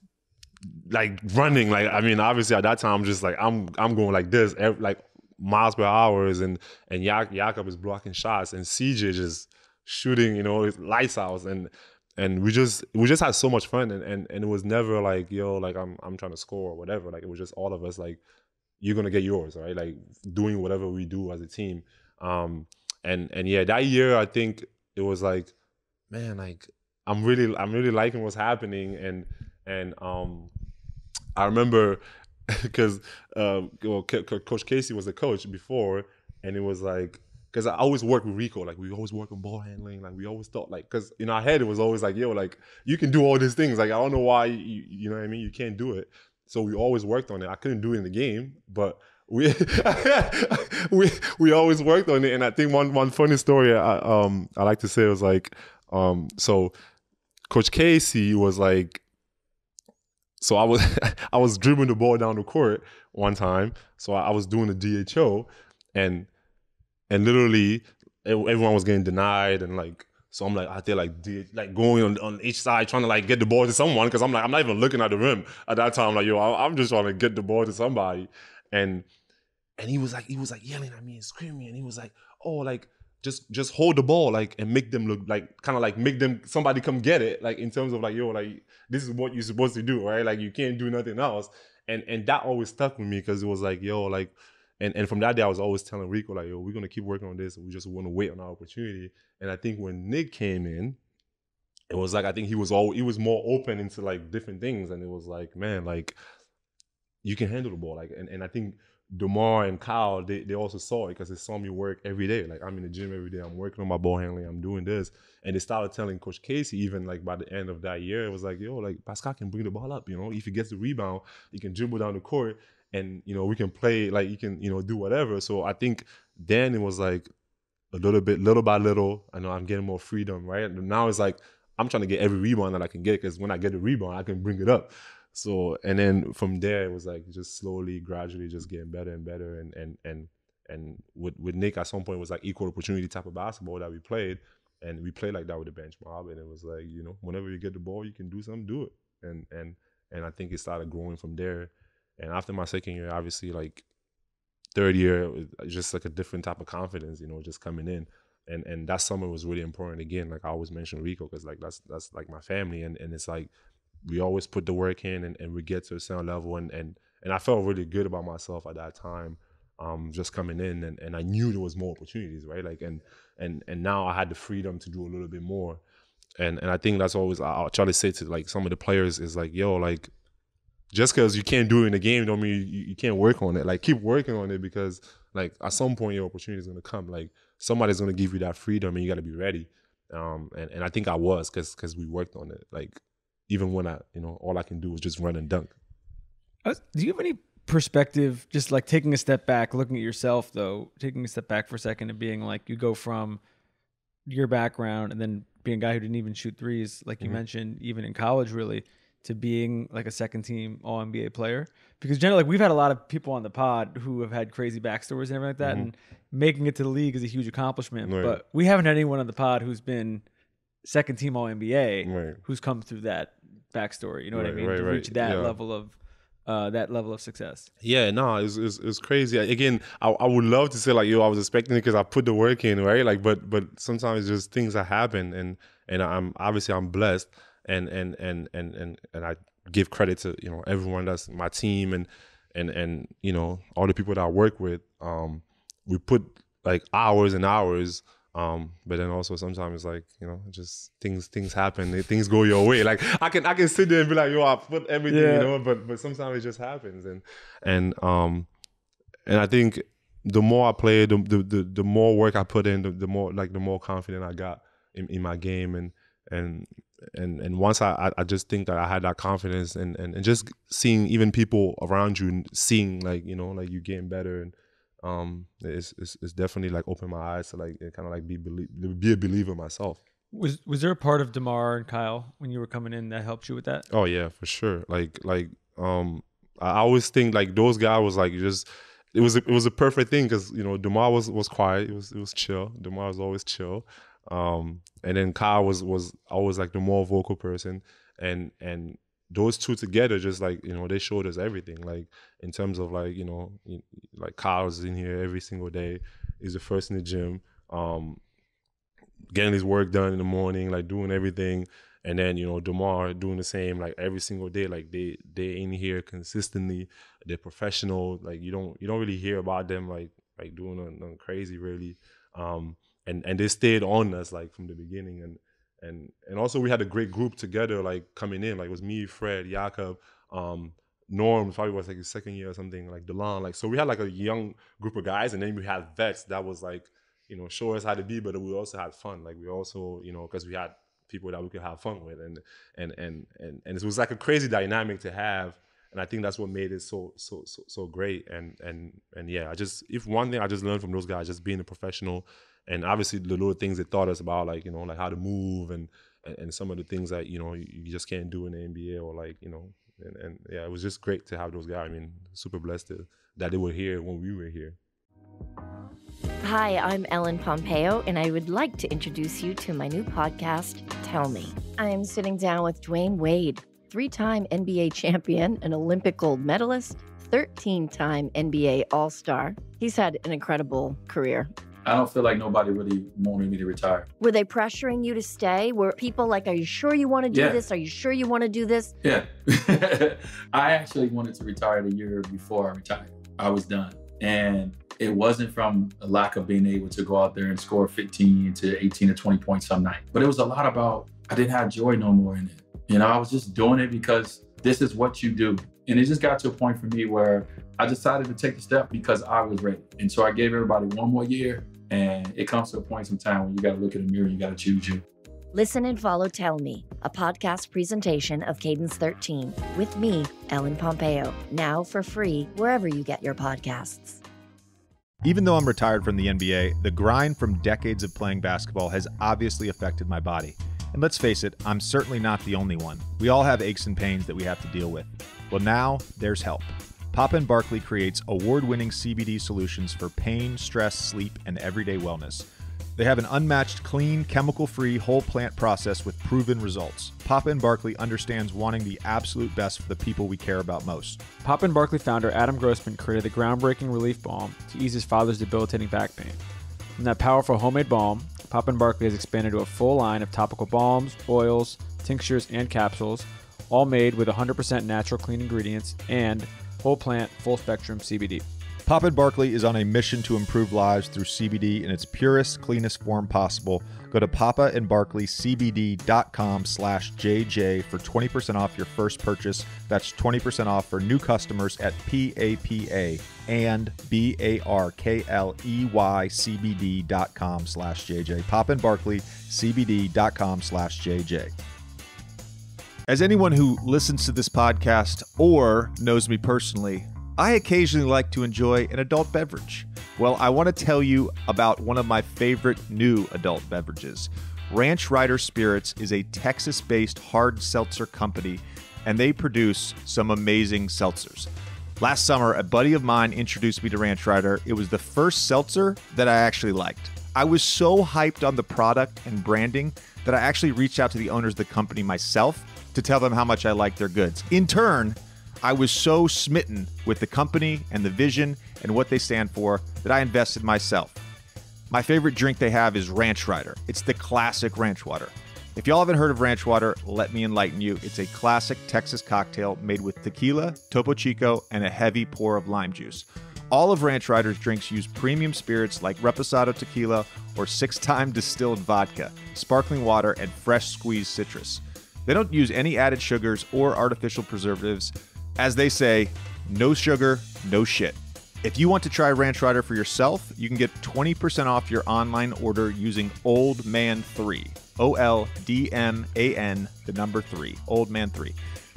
like running. Like I mean, obviously at that time, I'm just like I'm I'm going like this, ev- like miles per hours, and and Jak- Jakob is blocking shots, and CJ just shooting, you know, his lights out, and and we just we just had so much fun, and and, and it was never like yo, like I'm I'm trying to score or whatever. Like it was just all of us like you're gonna get yours, right? Like doing whatever we do as a team. Um, and and yeah, that year I think it was like, man, like I'm really I'm really liking what's happening, and and um, I remember [LAUGHS] because uh, well, Co- Co- Coach Casey was the coach before, and it was like because I always work with Rico, like we always work on ball handling, like we always thought like because in our head it was always like yo, like you can do all these things, like I don't know why you you know what I mean, you can't do it. So we always worked on it. I couldn't do it in the game, but we [LAUGHS] we we always worked on it. And I think one one funny story I um I like to say was like um so Coach Casey was like so I was [LAUGHS] I was dribbling the ball down the court one time. So I, I was doing the DHO and and literally everyone was getting denied and like so I'm like out there like like going on, on each side trying to like get the ball to someone because I'm like I'm not even looking at the rim at that time like yo I'm just trying to get the ball to somebody and and he was like he was like yelling at me and screaming, and he was like, oh, like just just hold the ball like and make them look like kind of like make them somebody come get it like in terms of like yo like this is what you're supposed to do right? Like you can't do nothing else. And and that always stuck with me because it was like yo like and and from that day I was always telling Rico like yo we're gonna keep working on this we just want to wait on our opportunity. And I think when Nick came in it was like I think he was all he was more open into like different things. And it was like man like you can handle the ball like and, and I think DeMar and Kyle, they, they also saw it because they saw me work every day. Like I'm in the gym every day. I'm working on my ball handling. I'm doing this. And they started telling Coach Casey, even like by the end of that year, it was like, yo, like Pascal can bring the ball up. You know, if he gets the rebound, he can dribble down the court and, you know, we can play, like you can, you know, do whatever. So I think then it was like a little bit, little by little, I know I'm getting more freedom, right? And now it's like, I'm trying to get every rebound that I can get because when I get the rebound, I can bring it up. So and then from there it was like just slowly, gradually, just getting better and better. And and and and with with Nick at some point was like equal opportunity type of basketball that we played, and we played like that with the bench mob. And it was like you know whenever you get the ball, you can do something, do it. And and and I think it started growing from there. And after my second year, obviously like third year, was uh, just like a different type of confidence, you know, just coming in. And and that summer was really important again. Like I always mention Rico because like that's that's like my family, and and it's like we always put the work in and, and we get to a certain level and and and I felt really good about myself at that time um, just coming in and, and I knew there was more opportunities right? Like and and and now I had the freedom to do a little bit more. And and I think that's always I'll try to say to like some of the players is like yo like just because you can't do it in the game don't mean you, you can't work on it. Like keep working on it because like at some point your opportunity is going to come. Like somebody's going to give you that freedom and you got to be ready. Um and, and I think I was because because we worked on it. Like even when I, you know, all I can do is just run and dunk. Uh, do you have any perspective, just like taking a step back, looking at yourself though, taking a step back for a second and being like, you go from your background and then being a guy who didn't even shoot threes, like you mm-hmm. mentioned, even in college, really, to being like a second team All NBA player? Because generally, like we've had a lot of people on the pod who have had crazy backstories and everything like that, mm-hmm. and making it to the league is a huge accomplishment. Right. But we haven't had anyone on the pod who's been second team All NBA right. who's come through that backstory. You know what I mean? to reach that yeah. level of uh, that level of success. Yeah, no, it's, it's, it's crazy. Again, I, I would love to say like, yo, I was expecting it because I put the work in, right? Like, but but sometimes just things that happen, and and I'm obviously I'm blessed, and and and and and and I give credit to you know everyone that's my team and and and you know all the people that I work with. Um, we put like hours and hours um, but then also sometimes it's like you know, just things things happen, things go your way. Like I can I can sit there and be like, yo, I put everything, yeah. you know, but but sometimes it just happens, and and um, and I think the more I play, the the the, the more work I put in, the, the, more like the more confident I got in, in my game, and and and and once I I just think that I had that confidence, and and and just seeing even people around you, seeing like you know like you getting better and um, it's, it's, it's definitely like opened my eyes to like kind of like be belie- be a believer myself. Was was there a part of DeMar and Kyle when you were coming in that helped you with that? Oh yeah, for sure. Like like um, I always think like those guys was like just it was a, it was a perfect thing because you know DeMar was was quiet, it was it was chill. DeMar was always chill, um, and then Kyle was was always like the more vocal person, and and those two together just like you know they showed us everything like in terms of like you know like Kyle's in here every single day he's the first in the gym um getting his work done in the morning like doing everything. And then you know DeMar doing the same like every single day like they they in here consistently. They're professional like you don't you don't really hear about them like like doing nothing crazy really. Um and and they stayed on us like from the beginning. And and and also we had a great group together, like coming in. Like it was me, Fred, Jakob, um, Norm probably was like his second year or something, like Delon. Like so we had like a young group of guys, and then we had vets that was like, you know, show us how to be, but we also had fun. Like we also, you know, because we had people that we could have fun with, and and and and and it was like a crazy dynamic to have. And I think that's what made it so so so so great. And and and yeah, I just if one thing I just learned from those guys, just being a professional and obviously the little things they taught us about like you know like how to move and and, some of the things that you know you, just can't do in the NBA or like you know and, and yeah it was just great to have those guys I mean super blessed to, that they were here when we were here Hi, I'm Ellen Pompeo, and I would like to introduce you to my new podcast, Tell Me. I'm sitting down with Dwyane Wade, three time NBA champion, an Olympic gold medalist, 13 time NBA All Star. He's had an incredible career. I don't feel like nobody really wanted me to retire. Were they pressuring you to stay? Were people like, Are you sure you want to do Yeah. this? Are you sure you want to do this? Yeah. [LAUGHS] I actually wanted to retire the year before I retired. I was done. And it wasn't from a lack of being able to go out there and score 15 to 18 to 20 points some night. But it was a lot about I didn't have joy no more in it. You know, I was just doing it because this is what you do. And it just got to a point for me where I decided to take the step because I was ready. And so I gave everybody one more year. And it comes to a point in time when you got to look in the mirror, you got to choose you. Listen and follow Tell Me, a podcast presentation of Cadence 13 with me, Ellen Pompeo, now for free wherever you get your podcasts. Even though I'm retired from the NBA, the grind from decades of playing basketball has obviously affected my body. And let's face it, I'm certainly not the only one. We all have aches and pains that we have to deal with. Well, now there's help. And Barkley creates award-winning CBD solutions for pain, stress, sleep, and everyday wellness. They have an unmatched, clean, chemical-free whole plant process with proven results. And Barkley understands wanting the absolute best for the people we care about most. Papa and Barkley founder Adam Grossman created the groundbreaking relief balm to ease his father's debilitating back pain. From that powerful homemade balm, Papa and Barkley has expanded to a full line of topical balms, oils, tinctures, and capsules, all made with 100% natural clean ingredients and whole plant, full spectrum CBD. And Barkley is on a mission to improve lives through CBD in its purest, cleanest form possible. Go to papaandbarkleycbd.com slash JJ for 20% off your first purchase. That's 20% off for new customers at PAPA and B-A-R-K-L-E-Y CBD.com slash JJ. Papa and Barkley CBD.com slash JJ. As anyone who listens to this podcast or knows me personally, I occasionally like to enjoy an adult beverage. Well, I want to tell you about one of my favorite new adult beverages. Ranch Rider Spirits is a Texas based hard seltzer company, and they produce some amazing seltzers. Last summer, a buddy of mine introduced me to Ranch Rider. It was the first seltzer that I actually liked. I was so hyped on the product and branding that I actually reached out to the owners of the company myself to tell them how much I liked their goods. In turn, I was so smitten with the company and the vision and what they stand for that I invested myself. My favorite drink they have is Ranch Rider. It's the classic ranch water. If y'all haven't heard of ranch water, let me enlighten you. It's a classic Texas cocktail made with tequila, Topo Chico, and a heavy pour of lime juice. All of Ranch Rider's drinks use premium spirits like Reposado tequila or six time distilled vodka, sparkling water, and fresh squeezed citrus. They don't use any added sugars or artificial preservatives. As they say, no sugar, no shit. If you want to try Ranch Rider for yourself, you can get 20% off your online order using Old Man 3. O L D M A N, the number 3. Old Man 3.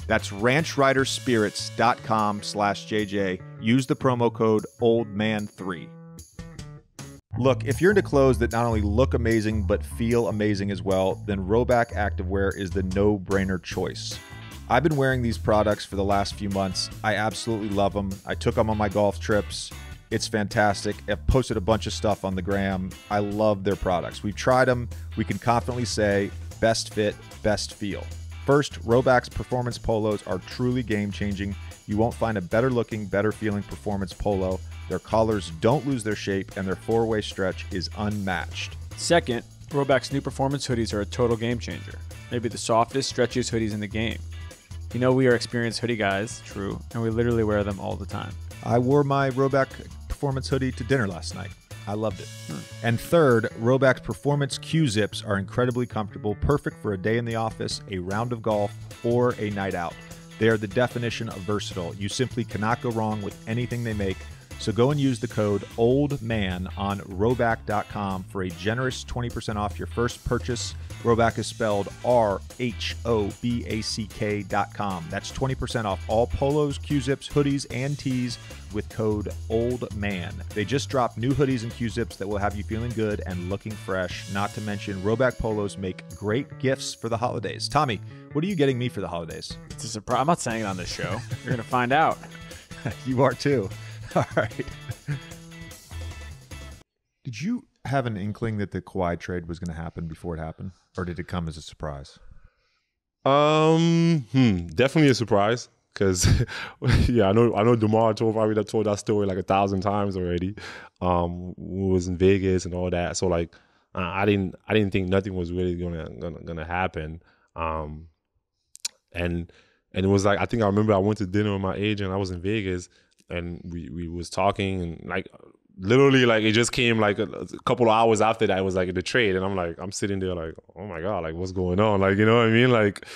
That's ranchriderspirits.com slash JJ. Use the promo code OldMan3. Look, if you're into clothes that not only look amazing but feel amazing as well, then Rhoback Activewear is the no brainer choice. I've been wearing these products for the last few months. I absolutely love them. I took them on my golf trips. It's fantastic. I've posted a bunch of stuff on the gram. I love their products. We've tried them. We can confidently say best fit, best feel. First, Rhoback's performance polos are truly game changing. You won't find a better looking, better feeling performance polo. Their collars don't lose their shape, and their four way stretch is unmatched. Second, Rhoback's new performance hoodies are a total game changer. Maybe the softest, stretchiest hoodies in the game. You know we are experienced hoodie guys, true, and we literally wear them all the time. I wore my Rhoback performance hoodie to dinner last night. I loved it. Hmm. And third, Rhoback's performance Q zips are incredibly comfortable, perfect for a day in the office, a round of golf, or a night out. They are the definition of versatile. You simply cannot go wrong with anything they make. So go and use the code OLDMAN on rhoback.com for a generous 20% off your first purchase. Rhoback is spelled R H O B A C K.com. That's 20% off all polos, Q zips, hoodies, and tees with code OLDMAN. They just dropped new hoodies and Q zips that will have you feeling good and looking fresh. Not to mention, Rhoback polos make great gifts for the holidays. Tommy, what are you getting me for the holidays? It's a surprise. I'm not saying it on this show. You're gonna find out. [LAUGHS] you are too. [LAUGHS] All right. Did you have an inkling that the Kawhi trade was going to happen before it happened, or did it come as a surprise? Um, hmm, definitely a surprise because [LAUGHS] yeah, I know I know DeMar told probably told that story like a thousand times already. Um, we was in Vegas and all that, so like I didn't I didn't think nothing was really gonna gonna, gonna happen. Um, and and it was like I think I remember I went to dinner with my agent. I was in Vegas and we we was talking and like literally like it just came like a, a, couple of hours after that it was like the trade. And i'm like i'm sitting there like oh my god like what's going on? Like you know what i mean? Like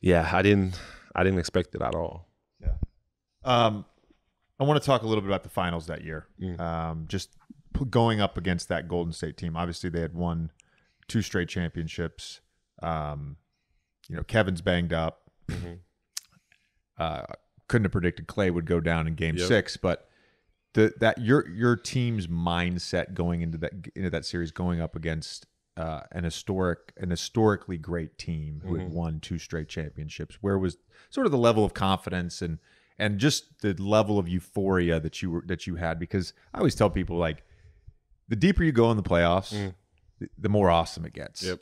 yeah i didn't i didn't expect it at all. Yeah. Um i want to talk a little bit about the finals that year. Mm. um just going up against that golden state team. Obviously they had won two straight championships. Um you know kevin's banged up. Mhm. uh couldn't have predicted clay would go down in game Yep. six but the that your your team's mindset going into that into that series going up against uh, an historic an historically great team who had Mhm. won two straight championships where was sort of the level of confidence and and just the level of euphoria that you were that you had because I always tell people like the deeper you go in the playoffs Mm. the, the more awesome it gets yep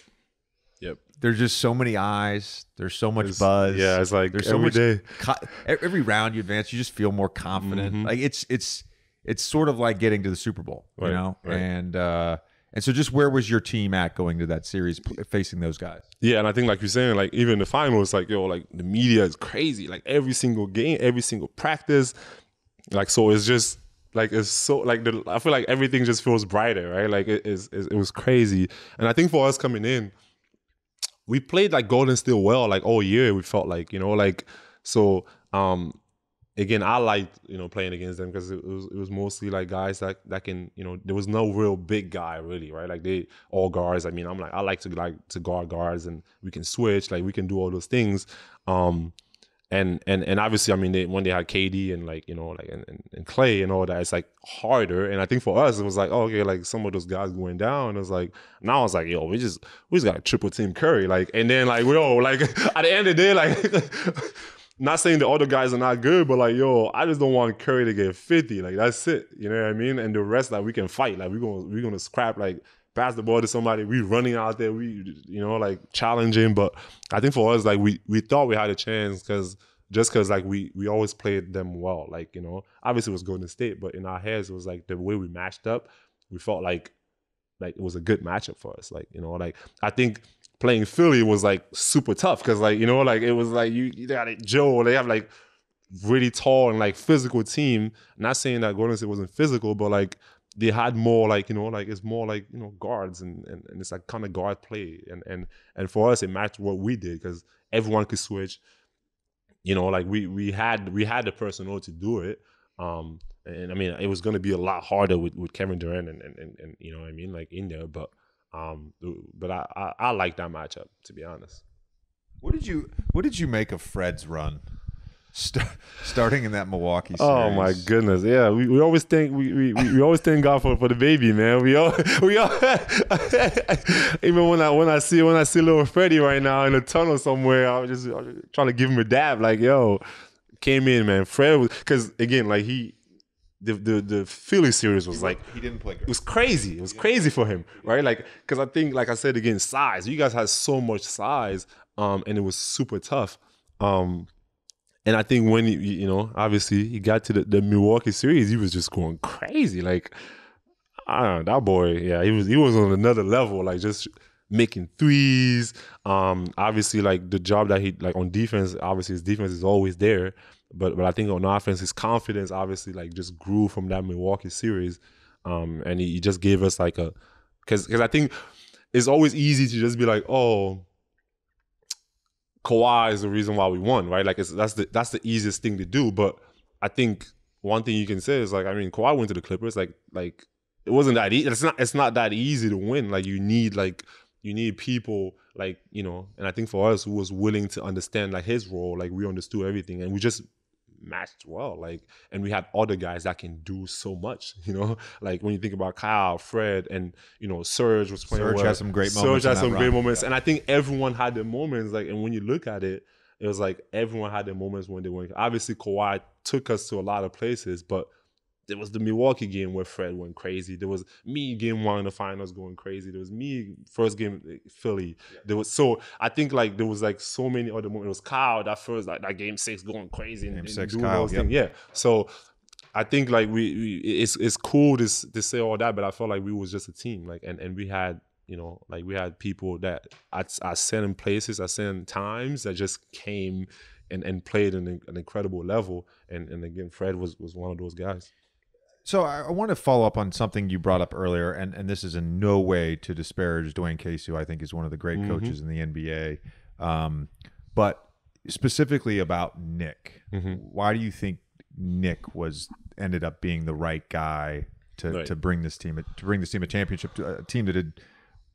there's just so many eyes there's so much buzz yeah it's like there's so every much day. co- every round you advance, you just feel more confident. Mhm. Like it's it's it's sort of like getting to the Super Bowl, you know. right. And uh, and so, just where was your team at going to that series, p- facing those guys? Yeah, and I think like you're saying, like even the finals, like yo, like the media is crazy. Like every single game, every single practice, like so it's just like it's so like the I feel like everything just feels brighter, right? Like it is it was crazy, and I think for us coming in, we played like Golden State well, like all year. We felt like you know, like so. um Again, I liked you know playing against them because it was it was mostly like guys that that can you know there was no real big guy really right like they all guards. I mean I'm like I like to like to guard guards and we can switch like we can do all those things. Um, and and and obviously, I mean, they, when they had KD and like you know, like and, and, and Clay and all that, it's like harder. And I think for us, it was like, oh, okay, like some of those guys going down. It was like now it's like, yo, we just we just got triple team Curry, like, and then like, yo, like [LAUGHS] at the end of the day, like. [LAUGHS] Not saying the other guys are not good, but like, yo, I just don't want Curry to get 50. Like, that's it. You know what I mean? And the rest, like, we can fight. Like, we're gonna we're gonna scrap, like, pass the ball to somebody. We running out there, we you know, like challenging. But I think for us, like we we thought we had a chance because just because like we we always played them well. Like, you know, obviously it was Golden State, but in our heads it was like the way we matched up, we felt like like it was a good matchup for us. Like, you know, like I think playing Philly was like super tough because like, you know, like it was like you, you got it, Joe, they have like really tall and like physical team. Not saying that Golden State wasn't physical, but like they had more like, you know, like it's more like, you know, guards and and, and it's like kind of guard play. And and and for us it matched what we did because everyone could switch. You know, like we we had we had the personnel to do it. Um and I mean it was gonna be a lot harder with, with Kevin Durant and, and, and, and you know I mean, like in there, but um, but I, I I like that matchup to be honest. What did you What did you make of Fred's run, St- [LAUGHS] starting in that Milwaukee? Series? Oh my goodness, yeah. We, we always thank we, we, we always thank God for, for the baby, man. We all [LAUGHS] we all [LAUGHS] even when I when I see when I see little Freddie right now in a tunnel somewhere, I'm just, I'm just trying to give him a dab, like yo, came in, man. Fred was because again, like he the the the Philly series was like He didn't play it was crazy. It was crazy for him, right? Like, because I think, like I said again, size. You guys had so much size, um, and it was super tough. Um, and I think when he, you know, obviously he got to the, the Milwaukee series, he was just going crazy. Like, I don't know, that boy, yeah, he was he was on another level. Like, just making threes. Um, obviously, like the job that he like on defense. Obviously, his defense is always there. But but I think on offense, his confidence obviously like just grew from that Milwaukee series. Um, and he, he just gave us like a because because I think it's always easy to just be like, oh, Kawhi is the reason why we won, right? Like it's that's the that's the easiest thing to do. But I think one thing you can say is like, I mean, Kawhi went to the Clippers, like like it wasn't that easy. It's not it's not that easy to win. Like you need like you need people like you know, and I think for us who was willing to understand like his role, like we understood everything, and we just matched well. Like, and we had other guys that can do so much. [LAUGHS] You know, like when you think about Kyle, Fred, and you know Serge was playing. Serge well. had some great moments Serge had some great run. moments, and I think everyone had their moments. Like, and when you look at it, it was like everyone had their moments when they went. Obviously, Kawhi took us to a lot of places, but there was the Milwaukee game where Fred went crazy. There was me game one in the finals going crazy. There was me first game eh, Philly. There was so I think like there was like so many other moments. It was Kyle that first like that game six going crazy and, Game and six, doing Kyle, those yep. things. Yeah. So I think like we, we it's it's cool to to say all that, but I felt like we was just a team. Like and and we had you know like we had people that at I sent in places, at certain times that just came. And, and played an, an incredible level, and, and again, Fred was, was one of those guys. So I, I want to follow up on something you brought up earlier, and, and this is in no way to disparage Dwane Casey, who I think is one of the great coaches in the NBA. Um, but specifically about Nick, why do you think Nick was ended up being the right guy to, Right. to bring this team to bring this team a championship to a team that had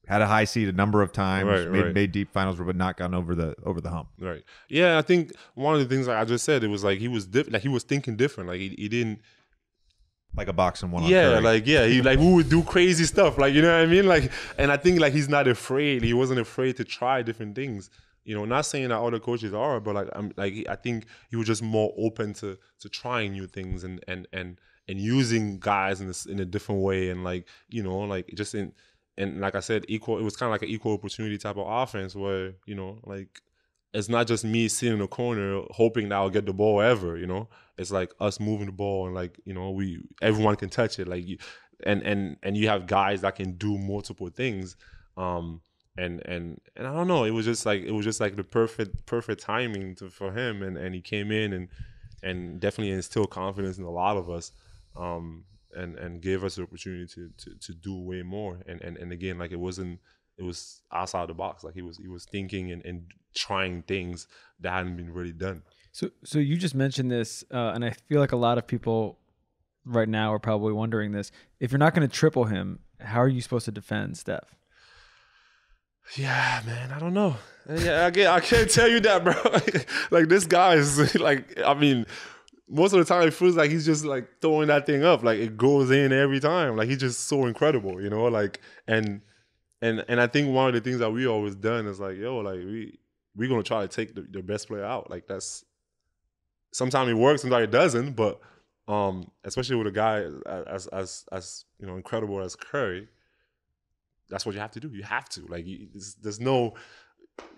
had a high seed a number of times, Right, made, right. made deep finals, but not gotten over the over the hump. Right. Yeah, I think one of the things like I just said, it was like he was different. Like he was thinking different. Like he, he didn't. Like a boxing one. yeah, on like yeah, he like who would do crazy stuff. Like you know what I mean. Like, and I think like he's not afraid. He wasn't afraid to try different things. You know, not saying that other coaches are, but like I'm like I think he was just more open to to trying new things and and and and using guys in this in a different way and like you know like just in and like I said, equal. It was kind of like an equal opportunity type of offense where you know like it's not just me sitting in the corner hoping that I'll get the ball ever, you know. It's like us moving the ball and like, you know, we everyone can touch it. Like you and and and you have guys that can do multiple things. Um and and and I don't know, it was just like it was just like the perfect perfect timing to, for him and and he came in and and definitely instilled confidence in a lot of us. Um and and gave us the opportunity to to, to do way more. And, and and again, like it wasn't it was outside the box. Like he was he was thinking and, and trying things that hadn't been really done. So, so you just mentioned this, uh, and I feel like a lot of people right now are probably wondering this. If you're not going to triple him, how are you supposed to defend Steph? Yeah, man, I don't know. Yeah, I can't, I can't tell you that, bro. [LAUGHS] like this guy is [LAUGHS] like, I mean, most of the time it feels like he's just like throwing that thing up, like it goes in every time. Like he's just so incredible, you know. Like and and and I think one of the things that we always done is like, yo, like we we gonna try to take the, the best player out. Like that's sometimes it works, sometimes it doesn't. But um, especially with a guy as as as you know incredible as Curry, that's what you have to do. You have to like there's, no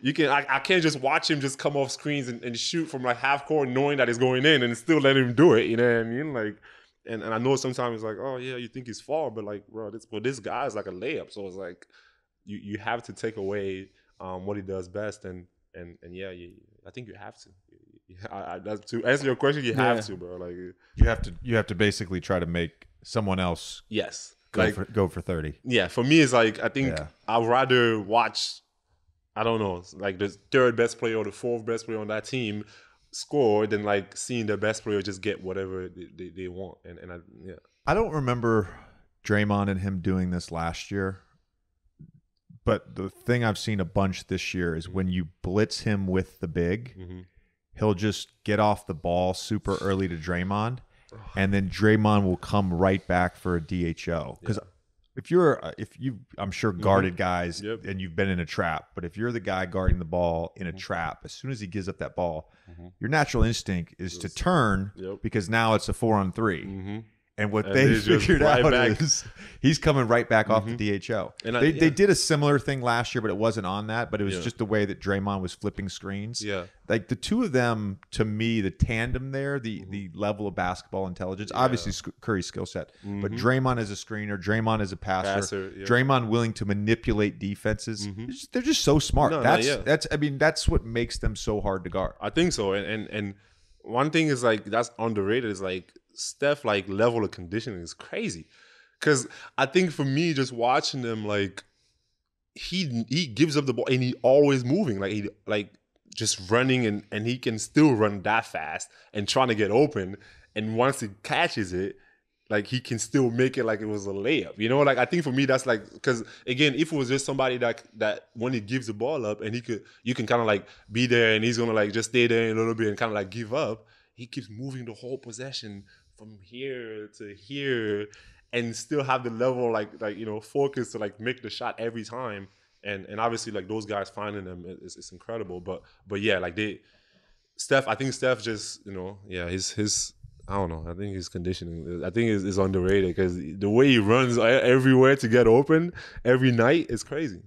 you can I, I can't just watch him just come off screens and, and shoot from like half court knowing that it's going in and still let him do it. You know what I mean? Like and, and I know sometimes it's like, oh yeah, you think he's far, but like, bro, this but this guy is like a layup. So it's like you you have to take away um, what he does best and and and yeah, you, I think you have to. [LAUGHS] I, I, that's to answer your question, you have Yeah. to, bro. Like you have to you have to basically try to make someone else yes, go like for go for thirty. yeah, for me, it's like I think Yeah. I'd rather watch. I don't know, like the third best player or the fourth best player on that team score than like seeing the best player just get whatever they, they, they want. And and I yeah, I don't remember Draymond and him doing this last year. But the thing I've seen a bunch this year is when you blitz him with the big, Mhm. he'll just get off the ball super early to Draymond, and then Draymond will come right back for a DHO. Because if you're, uh, if you, I'm sure guarded guys, Yep. and you've been in a trap, but if you're the guy guarding the ball in a trap, as soon as he gives up that ball, your natural instinct is to turn Yep. because now it's a four on 3 Mhm. And what And they figured out back. Mm-hmm. is he's coming right back off the DHO. And I- they, they did a similar thing last year, but it wasn't on that. But it was Yeah. just the way that Draymond was flipping screens. yeah, Like the two of them, to me, the tandem there, the Mm-hmm. the level of basketball intelligence, obviously Sc- Curry's skill set, but Mhm. Draymond as a screener, Draymond as a passer, Passer, yeah. Mm-hmm. Draymond willing to manipulate defenses. They're, just, they're just so smart. No, no, that's yeah. that's. I mean, that's what makes them so hard to guard. I think so. And and and one thing is like that's underrated is like Steph like level of conditioning is crazy. Cause I think for me, just watching him, like he he gives up the ball and he always moving. Like he like just running and, and he can still run that fast and trying to get open. And once he catches it, like he can still make it like it was a layup. You know, like I think for me that's like because again, if it was just somebody that that when he gives the ball up and he could you can kind of like be there and he's gonna like just stay there a little bit and kind of like give up. He keeps moving the whole possession from here to here and still have the level like like you know focus to like make the shot every time. And and obviously like those guys finding them is, is incredible. But but yeah, like they Steph, I think Steph just, you know, yeah, his his I don't know. I think his conditioning. I think is is underrated because the way he runs everywhere to get open every night is crazy.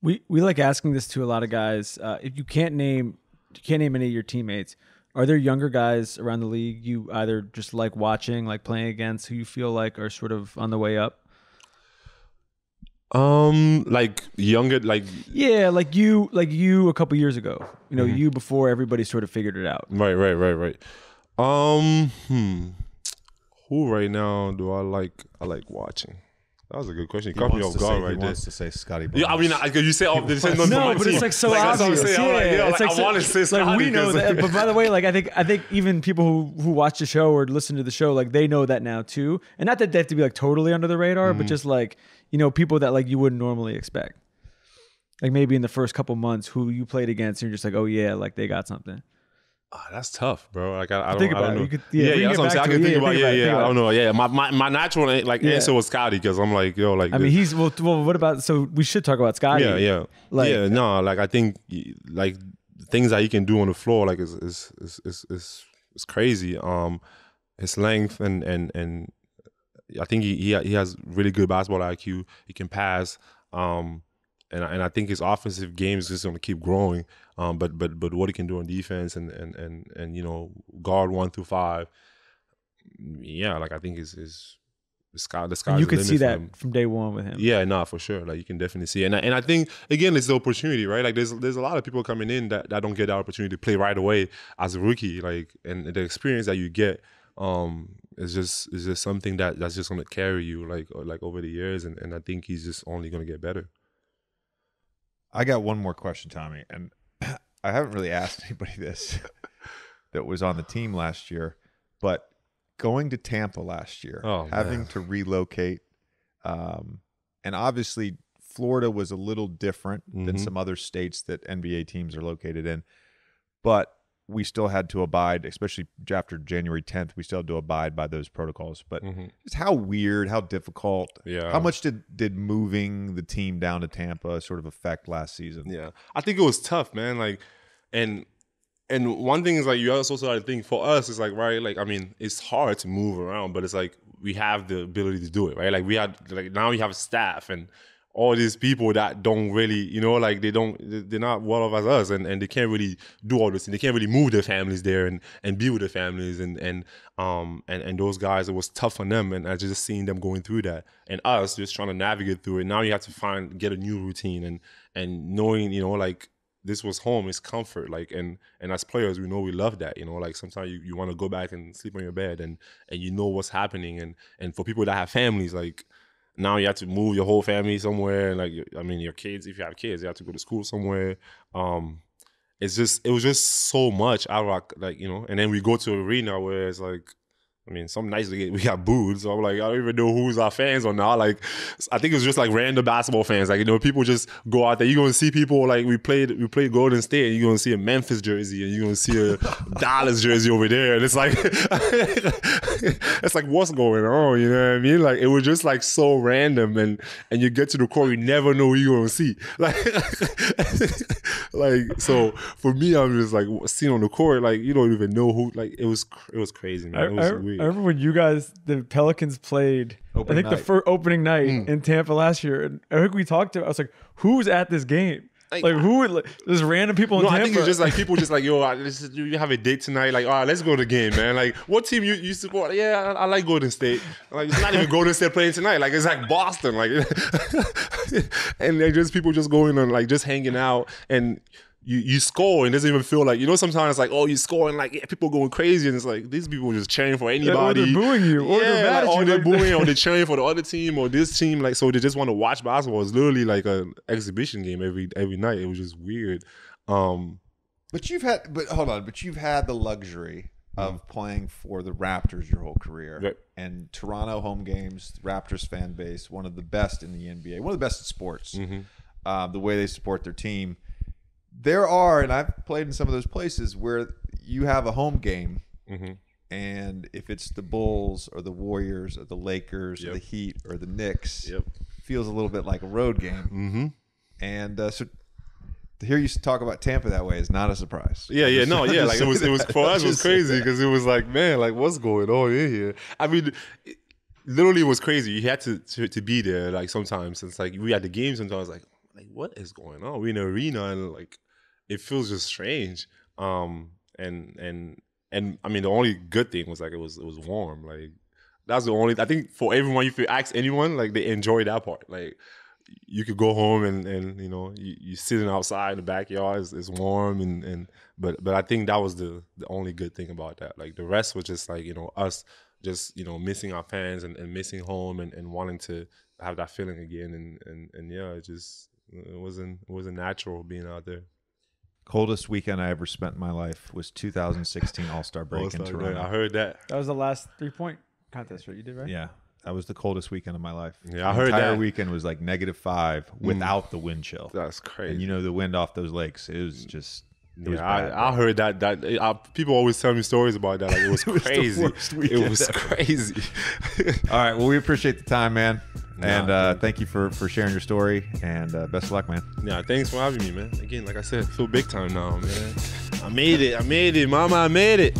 We we like asking this to a lot of guys. Uh, if you can't name you can't name any of your teammates, are there younger guys around the league you either just like watching, like playing against, who you feel like are sort of on the way up? Um, like younger, like Yeah, like you, like you a couple years ago. You know, you before everybody sort of figured it out. right, right, right, right. Um, hmm. Who right now do I like? I like watching. That was a good question. You He caught me wants off to say- guard he right there. wants to say Scottie. Yeah, I mean, I, you say, oh, they say none No, but it's like so that's what I'm obvious. like, yeah, yeah, it's like, like I want to say like we know that. But by the way, like I think I think even people who who watch the show or listen to the show, like they know that now too. And not that they have to be like totally under the radar, Mm-hmm. but just like you know people that like you wouldn't normally expect. Like maybe in the first couple months, who you played against, and you're just like, oh yeah, like they got something. Ah, that's tough, bro. Like I, I don't, Think I don't it. know. Could- yeah, yeah, yeah, that's what I'm saying. I can think about. Yeah, yeah. I don't know. Yeah, my my, my natural like Yeah. answer was Scottie because I'm like, yo, like. I mean, he's well. Well, what about? So we should talk about Scottie. yeah, yeah, Like- yeah. No, like I think like things that he can do on the floor, like is is is is is, is crazy. Um, his length and and and I think he he he has really good basketball IQ. He can pass. Um, and I- and I think his offensive game is just going to keep growing. Um, but but but what he can do on defense and and and and you know guard one through five, yeah, like I think is is the sky the sky. You could see that from day one with him. Yeah, no, for sure. Like you can definitely see, it. and I, and I think again, it's the opportunity, right? Like there's there's a lot of people coming in that, that don't get the opportunity to play right away as a rookie, like and the experience that you get, um, is just is just something that that's just gonna carry you like like over the years, and, and I think he's just only gonna get better. I got one more question, Tommy, and [CLEARS THROAT] I haven't really asked [LAUGHS] anybody this that was on the team last year, but going to Tampa last year, Oh, having man. to relocate, um, and obviously Florida was a little different than Mhm. some other states that NBA teams are located in, but we still had to abide, especially after January 10th, we still had to abide by those protocols. But mm-hmm. just how weird, how difficult, Yeah. how much did did moving the team down to Tampa sort of affect last season? Yeah, I think it was tough, man. Like, and and one thing is like you also sort of think for us it's like right, like I mean it's hard to move around, but it's like we have the ability to do it, right? Like we had like now we have staff and all these people that don't really, you know, like they don't, they're not well off as us, and, and they can't really do all this, and they can't really move their families there and and be with their families, and and um and and those guys, it was tough on them, and I just seen them going through that, and us just trying to navigate through it. Now you have to find get a new routine, and and knowing, you know, like this was home is comfort like and and as players we know we love that you know like sometimes you, you want to go back and sleep on your bed and and you know what's happening and and for people that have families like now you have to move your whole family somewhere like i mean your kids if you have kids you have to go to school somewhere. Um it's just it was just so much. Of our, like you know and then we go to arena where it's like I mean, some nights we get we got booed, so I'm like, I don't even know who's our fans or not. Like, I think it was just like random basketball fans. Like, you know, people just go out there. You're gonna see people like we played we played Golden State, and you're gonna see a Memphis jersey, and you're gonna see a [LAUGHS] Dallas jersey over there, and it's like, [LAUGHS] it's like what's going on? You know what I mean? Like, it was just like so random, and and you get to the court, you never know who you're gonna see. [LAUGHS] Like, like so for me, I'm just like seeing on the court, like you don't even know who. Like, it was it was crazy, man. It was I- weird. I remember when you guys, the Pelicans played. Opening I think the first opening night Mm. in Tampa last year, and I think we talked to. I was like, "Who's at this game? Like, Like, who? Would, like, there's random people in No, Tampa." I think it's just like people just like, [LAUGHS] yo, I- this you have a date tonight. Like, all right, let's go to the game, man. Like, what team you, you support? Yeah, I, I like Golden State. Like, it's not even [LAUGHS] Golden State playing tonight. Like, it's like Boston. Like, [LAUGHS] and they just people just going on like just hanging out and. You, you score and it doesn't even feel like you know sometimes it's like oh you score and like yeah, people going crazy and it's like these people just cheering for anybody. they're booing you, or they're yeah, mad like, at or they're like- booing or they're cheering for the other team or this team like so they just want to watch basketball. It's literally like an exhibition game every every night. It was just weird. Um But you've had, but hold on, but you've had the luxury of playing for the Raptors your whole career, Right. and Toronto home games, Raptors fan base, one of the best in the NBA, one of the best in sports. Uh, the way they support their team, there are, and I've played in some of those places where you have a home game, and if it's the Bulls or the Warriors or the Lakers or the Heat or the Knicks, Yep. feels a little bit like a road game. Mm-hmm. And uh, so, To hear you talk about Tampa that way is not a surprise. Yeah, yeah, no, yeah. Like it was, it was for [LAUGHS] us, it was crazy because it was like, man, like what's going on in here? I mean, it, literally, it was crazy. You had to, to to be there. Like sometimes, it's like we had the game. Sometimes, like, like what is going on? We in arena and like it feels just strange. Um, and and and I mean, the only good thing was like it was it was warm. Like that's the only. I think for everyone, if you ask anyone, like they enjoy that part. Like you could go home and and you know you, you sitting outside in the backyard it's, it's warm and and but but I think that was the the only good thing about that like the rest was just like you know us just you know missing our fans and, and missing home and, and wanting to have that feeling again and and, and yeah it just it wasn't it wasn't natural being out there Coldest weekend I ever spent in my life was 2016 All Star break Also, in yeah, Toronto. I heard that That was the last three point contest, right? You did right. Yeah, that was the coldest weekend of my life. Yeah, I heard entire that. Mm. weekend was like negative five without the wind chill. that's crazy And you know the wind off those lakes, it was just. It was yeah, bad, I, I heard that. That I, people always tell me stories about that. Like it was [LAUGHS] It was the crazy. worst it was crazy. [LAUGHS] All right. Well, we appreciate the time, man, and Nah, uh, thank you for for sharing your story. And uh, best of luck, man. Yeah, thanks for having me, man. Again, like I said, I feel big time now, man. I made it. I made it, mama. I made it.